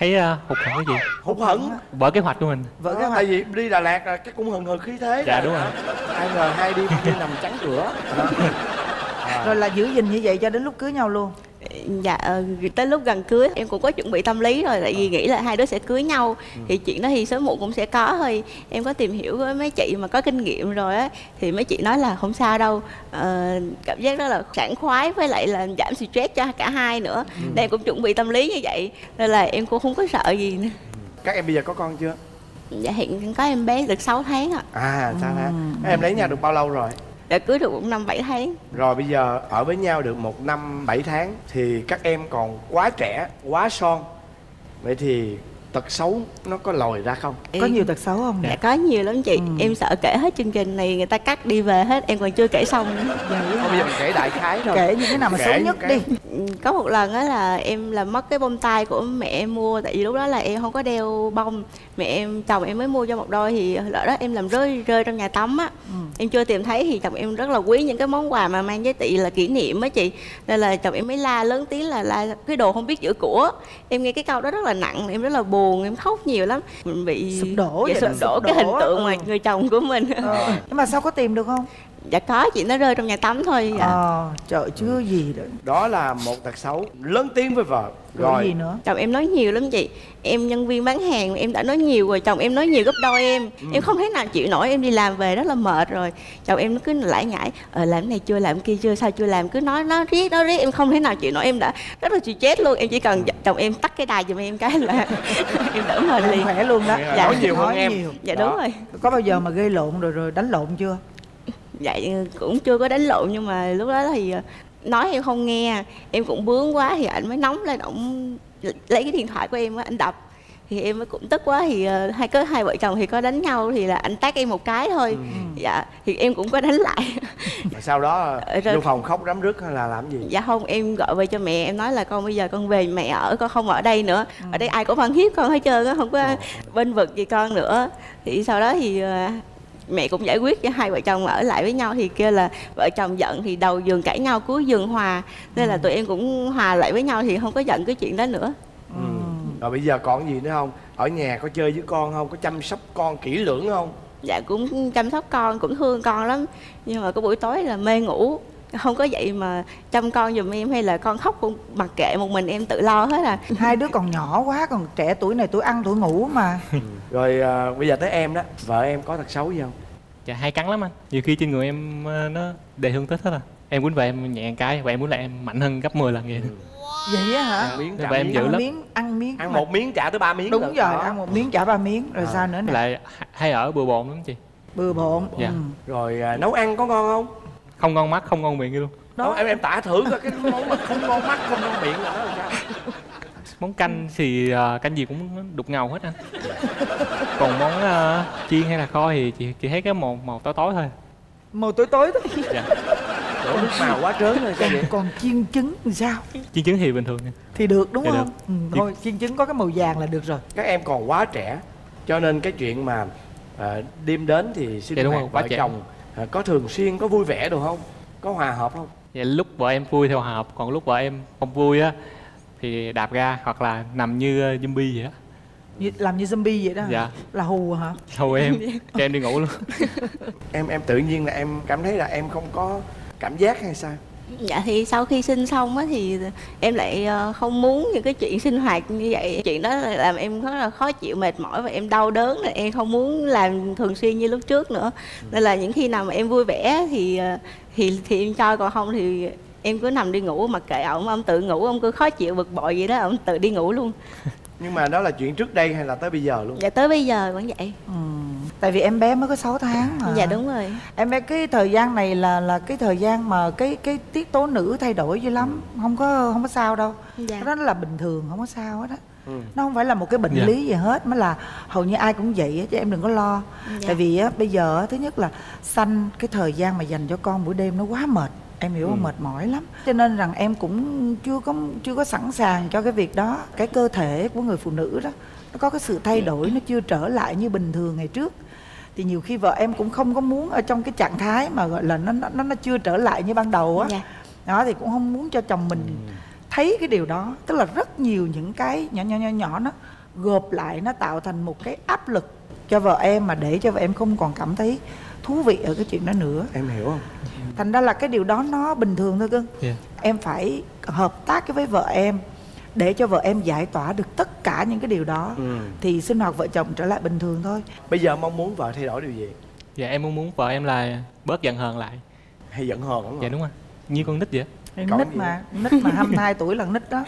thấy uh, hụt hẫng cái gì?
Hụt hẫng?
Vỡ kế hoạch của mình.
Vợ
Đó,
cái
tại vì đi Đà Lạt là cái cũng hừng hực khí thế.
Dạ đúng rồi.
Ai ngờ hai đi đi nằm trắng cửa. À.
rồi là giữ gìn như vậy cho đến lúc cưới nhau luôn
dạ ờ, tới lúc gần cưới em cũng có chuẩn bị tâm lý rồi tại vì nghĩ là hai đứa sẽ cưới nhau. Thì chuyện đó thì sớm muộn cũng sẽ có thôi. Em có tìm hiểu với mấy chị mà có kinh nghiệm rồi á thì mấy chị nói là không sao đâu. Ờ, cảm giác đó là sảng khoái với lại là giảm stress cho cả hai nữa. Nên em cũng chuẩn bị tâm lý như vậy nên là em cũng không có sợ gì nữa.
Các em bây giờ có con chưa?
Dạ hiện có em bé được 6 tháng ạ.
À sao hả các em lấy nhau được bao lâu rồi
đã cưới được cũng năm bảy tháng.
Rồi bây giờ ở với nhau được một năm bảy tháng thì các em còn quá trẻ, quá son. Vậy thì tật xấu nó có lòi ra không?
Có nhiều tật xấu không?
Dạ có nhiều lắm chị.
Ừ.
em sợ kể hết chương trình này người ta cắt đi về hết. Em còn chưa kể xong nữa.
Thôi bây giờ mình kể đại khái thôi
kể những cái nào mà
Kể
xấu nhất
cái-
đi.
Có một lần á là em làm mất cái bông tai của mẹ em mua tại vì lúc đó là em không có đeo bông. Mẹ em chồng em mới mua cho một đôi thì lỡ đó em làm rơi rơi trong nhà tắm á.
Ừ.
em chưa tìm thấy thì chồng em rất là quý những cái món quà mà mang giá trị là kỷ niệm á chị. Nên là chồng em mới la lớn tiếng là la cái đồ không biết giữ của. Em nghe cái câu đó rất là nặng em rất là buồn em khóc nhiều lắm mình bị
Sụp đổ
dạ,
vậy
sụp đổ
sụp
cái hình
đổ
tượng mà
ừ.
người chồng của mình
ờ. nhưng mà sao có tìm được không
dạ có chị nó rơi trong nhà tắm thôi dạ.
ờ trời chưa gì đó
đó là một tật xấu lớn tiếng với vợ.
Rồi
rồi.
gì nữa?
Chồng em nói nhiều lắm chị. Em nhân viên bán hàng em đã nói nhiều rồi chồng em nói nhiều gấp đôi em. Em không thể nào chịu nổi em đi làm về rất là mệt rồi. Chồng em nó cứ lại nhảy ờ làm cái này chưa làm cái kia chưa sao chưa làm? Cứ nói nó riết nó riết em không thể nào chịu nổi. Em đã rất là chịu chết luôn em chỉ cần chồng em tắt cái đài giùm em cái là em đỡ mệt liền.
Khỏe luôn đó.
Dạ, nói nhiều hơn
nói
em.
nhiều.
dạ
Đó.
đúng rồi.
Có bao giờ mà gây lộn rồi rồi đánh lộn chưa
dạ cũng chưa có đánh lộn nhưng mà lúc đó thì ờ, nói em không nghe em cũng bướng quá thì anh mới nóng lên ổng lấy cái điện thoại của em á, anh đập. Thì em mới cũng tức quá thì ờ, hai có hai vợ chồng thì có đánh nhau thì là anh tát em một cái thôi. Dạ thì em cũng có đánh lại.
Sau đó
Ờ, rồi-
vô phòng khóc rắm rứt hay là làm gì?
Dạ không em gọi về cho mẹ em nói là con bây giờ con về mẹ ở con không ở đây nữa. Ở đây ai cũng ăn hiếp con hết trơn á không có bên vực gì con nữa. Thì sau đó thì mẹ cũng giải quyết cho hai vợ chồng ở lại với nhau thì kêu là vợ chồng giận thì đầu giường cãi nhau cuối giường hòa. Nên là tụi em cũng hòa lại với nhau thì không có giận cái chuyện đó nữa.
Ừ. rồi bây giờ còn gì nữa không? Ở nhà có chơi với con không? Có chăm sóc con kỹ lưỡng không?
Dạ cũng chăm sóc con cũng thương con lắm. Nhưng mà có buổi tối là mê ngủ không có vậy mà chăm con giùm em hay là con khóc cũng mặc kệ một mình em tự lo hết à.
Hai đứa còn nhỏ quá còn trẻ tuổi này tuổi ăn tuổi ngủ mà.
Rồi à, bây giờ tới em đó vợ em có tật xấu gì không?
Dạ hay cắn lắm anh. Nhiều khi trên người em ờ, nó đề thương tích hết à. Em quýnh về em nhẹ cái và em muốn là em mạnh hơn gấp 10 lần vậy.
Vậy á hả?
Miếng trả
em
ăn
lắm.
miếng ăn miếng
ăn
mà-
một miếng trả tới ba miếng
đúng rồi
Đó.
ăn một miếng trả ba miếng rồi
À.
sao nữa nè?
Lại hay ở bừa bộn lắm chị.
Bừa bộn.
Dạ.
ừ.
rồi à, nấu ăn có ngon không
không ngon mắt không ngon miệng luôn
Đó. em em tả thử coi cái món mà không ngon mắt không ngon miệng là nó làm sao
món canh thì ờ, canh gì cũng đục ngầu hết anh còn món ờ, chiên hay là kho thì chị chỉ thấy cái màu màu tối tối thôi
màu tối tối thôi
dạ.
đổ nước màu quá trớn rồi sao
còn,
vậy
còn chiên trứng thì sao
chiên trứng thì bình thường nha.
thì được đúng
Dạ
không
được.
ừ, thôi chiên trứng có cái màu vàng là được rồi
các em còn quá trẻ cho nên cái chuyện mà à, đêm đến thì sinh
Dạ,
hoạt vợ
trẻ.
chồng à, có thường xuyên có vui vẻ được không? Có hòa hợp không?
Vậy lúc vợ em vui theo hợp còn lúc vợ em không vui á thì đạp ga hoặc là nằm như ờ, zombie vậy á.
Như- làm như zombie vậy đó hả?
Dạ.
là hù hả?
Thôi em cho em đi ngủ luôn.
Em em tự nhiên là em cảm thấy là em không có cảm giác hay sao
Dạ thì sau khi sinh xong á thì em lại ờ, không muốn những cái chuyện sinh hoạt như vậy. Chuyện đó là làm em rất là khó chịu, mệt mỏi và em đau đớn là em không muốn làm thường xuyên như lúc trước nữa. Nên là những khi nào mà em vui vẻ thì ờ, thì thì em cho còn không thì em cứ nằm đi ngủ mặc kệ ổng ông tự ngủ ông cứ khó chịu bực bội vậy đó ông tự đi ngủ luôn
nhưng mà đó là chuyện trước đây hay là tới bây giờ luôn?
Dạ tới bây giờ vẫn vậy.
Ừ. tại vì em bé mới có 6 tháng mà.
Dạ đúng rồi.
Em bé cái thời gian này là là cái thời gian mà cái cái tiết tố nữ thay đổi dữ lắm. Không có không có sao đâu.
Dạ.
Đó là bình thường không có sao hết á.
Ừ.
nó không phải là một cái bệnh
Dạ.
lý gì hết mới là hầu như ai cũng vậy á chứ em đừng có lo.
Dạ.
tại vì á bây giờ á, thứ nhất là sanh cái thời gian mà dành cho con buổi đêm nó quá mệt em hiểu
Ừ.
mệt mỏi lắm. Cho nên rằng em cũng chưa có chưa có sẵn sàng cho cái việc đó. Cái cơ thể của người phụ nữ đó nó có cái sự thay đổi nó chưa trở lại như bình thường ngày trước. Thì nhiều khi vợ em cũng không có muốn ở trong cái trạng thái mà gọi là nó nó nó chưa trở lại như ban đầu á.
Dạ.
Đó thì cũng không muốn cho chồng mình thấy cái điều đó. Tức là rất nhiều những cái nhỏ nhỏ nhỏ nhỏ nó gộp lại nó tạo thành một cái áp lực cho vợ em mà để cho vợ em không còn cảm thấy thú vị ở cái chuyện đó nữa.
Em hiểu không?
Thành ra là cái điều đó nó bình thường thôi cưng
Dạ.
em phải hợp tác với vợ em để cho vợ em giải tỏa được tất cả những cái điều đó.
Ừ.
thì sinh hoạt vợ chồng trở lại bình thường thôi.
Bây giờ mong muốn vợ thay đổi điều gì?
Dạ em muốn muốn vợ em là bớt giận hờn lại.
Hay giận hờn lắm
dạ đúng rồi. Như con nít vậy
Em
Còn
nít
gì
mà nít mà 22 tuổi là nít đó.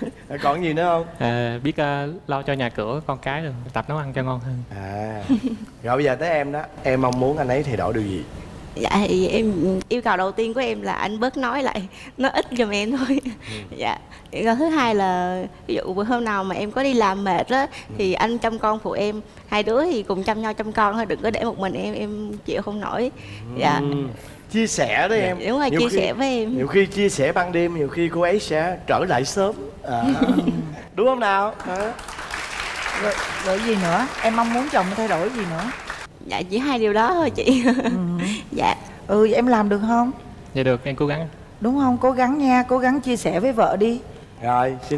Rồi còn gì nữa không?
À, biết ờ, lo cho nhà cửa con cái rồi tập nấu ăn cho ngon hơn.
À. Rồi bây giờ tới em đó em mong muốn anh ấy thay đổi điều gì?
Dạ thì em yêu cầu đầu tiên của em là anh bớt nói lại Nó ít giùm em thôi. Dạ. Yêu cầu thứ hai là Ví dụ bữa hôm nào mà em có đi làm mệt á Thì anh chăm con phụ em Hai đứa thì cùng chăm nhau chăm con thôi Đừng có để một mình em em chịu không nổi. Dạ.
Ừ. chia sẻ đấy em.
Đúng rồi
Nhiều
chia
khi-
sẻ với em.
nhiều khi chia sẻ ban đêm nhiều khi cô ấy sẽ trở lại sớm. À. đúng không nào? À.
rồi, rồi gì nữa? Em mong muốn chồng thay đổi gì nữa?
Dạ chỉ hai điều đó thôi chị. Dạ.
Ừ vậy em làm được không?
Dạ được em cố gắng.
Đúng không? Cố gắng nha cố gắng chia sẻ với vợ đi.
Rồi xin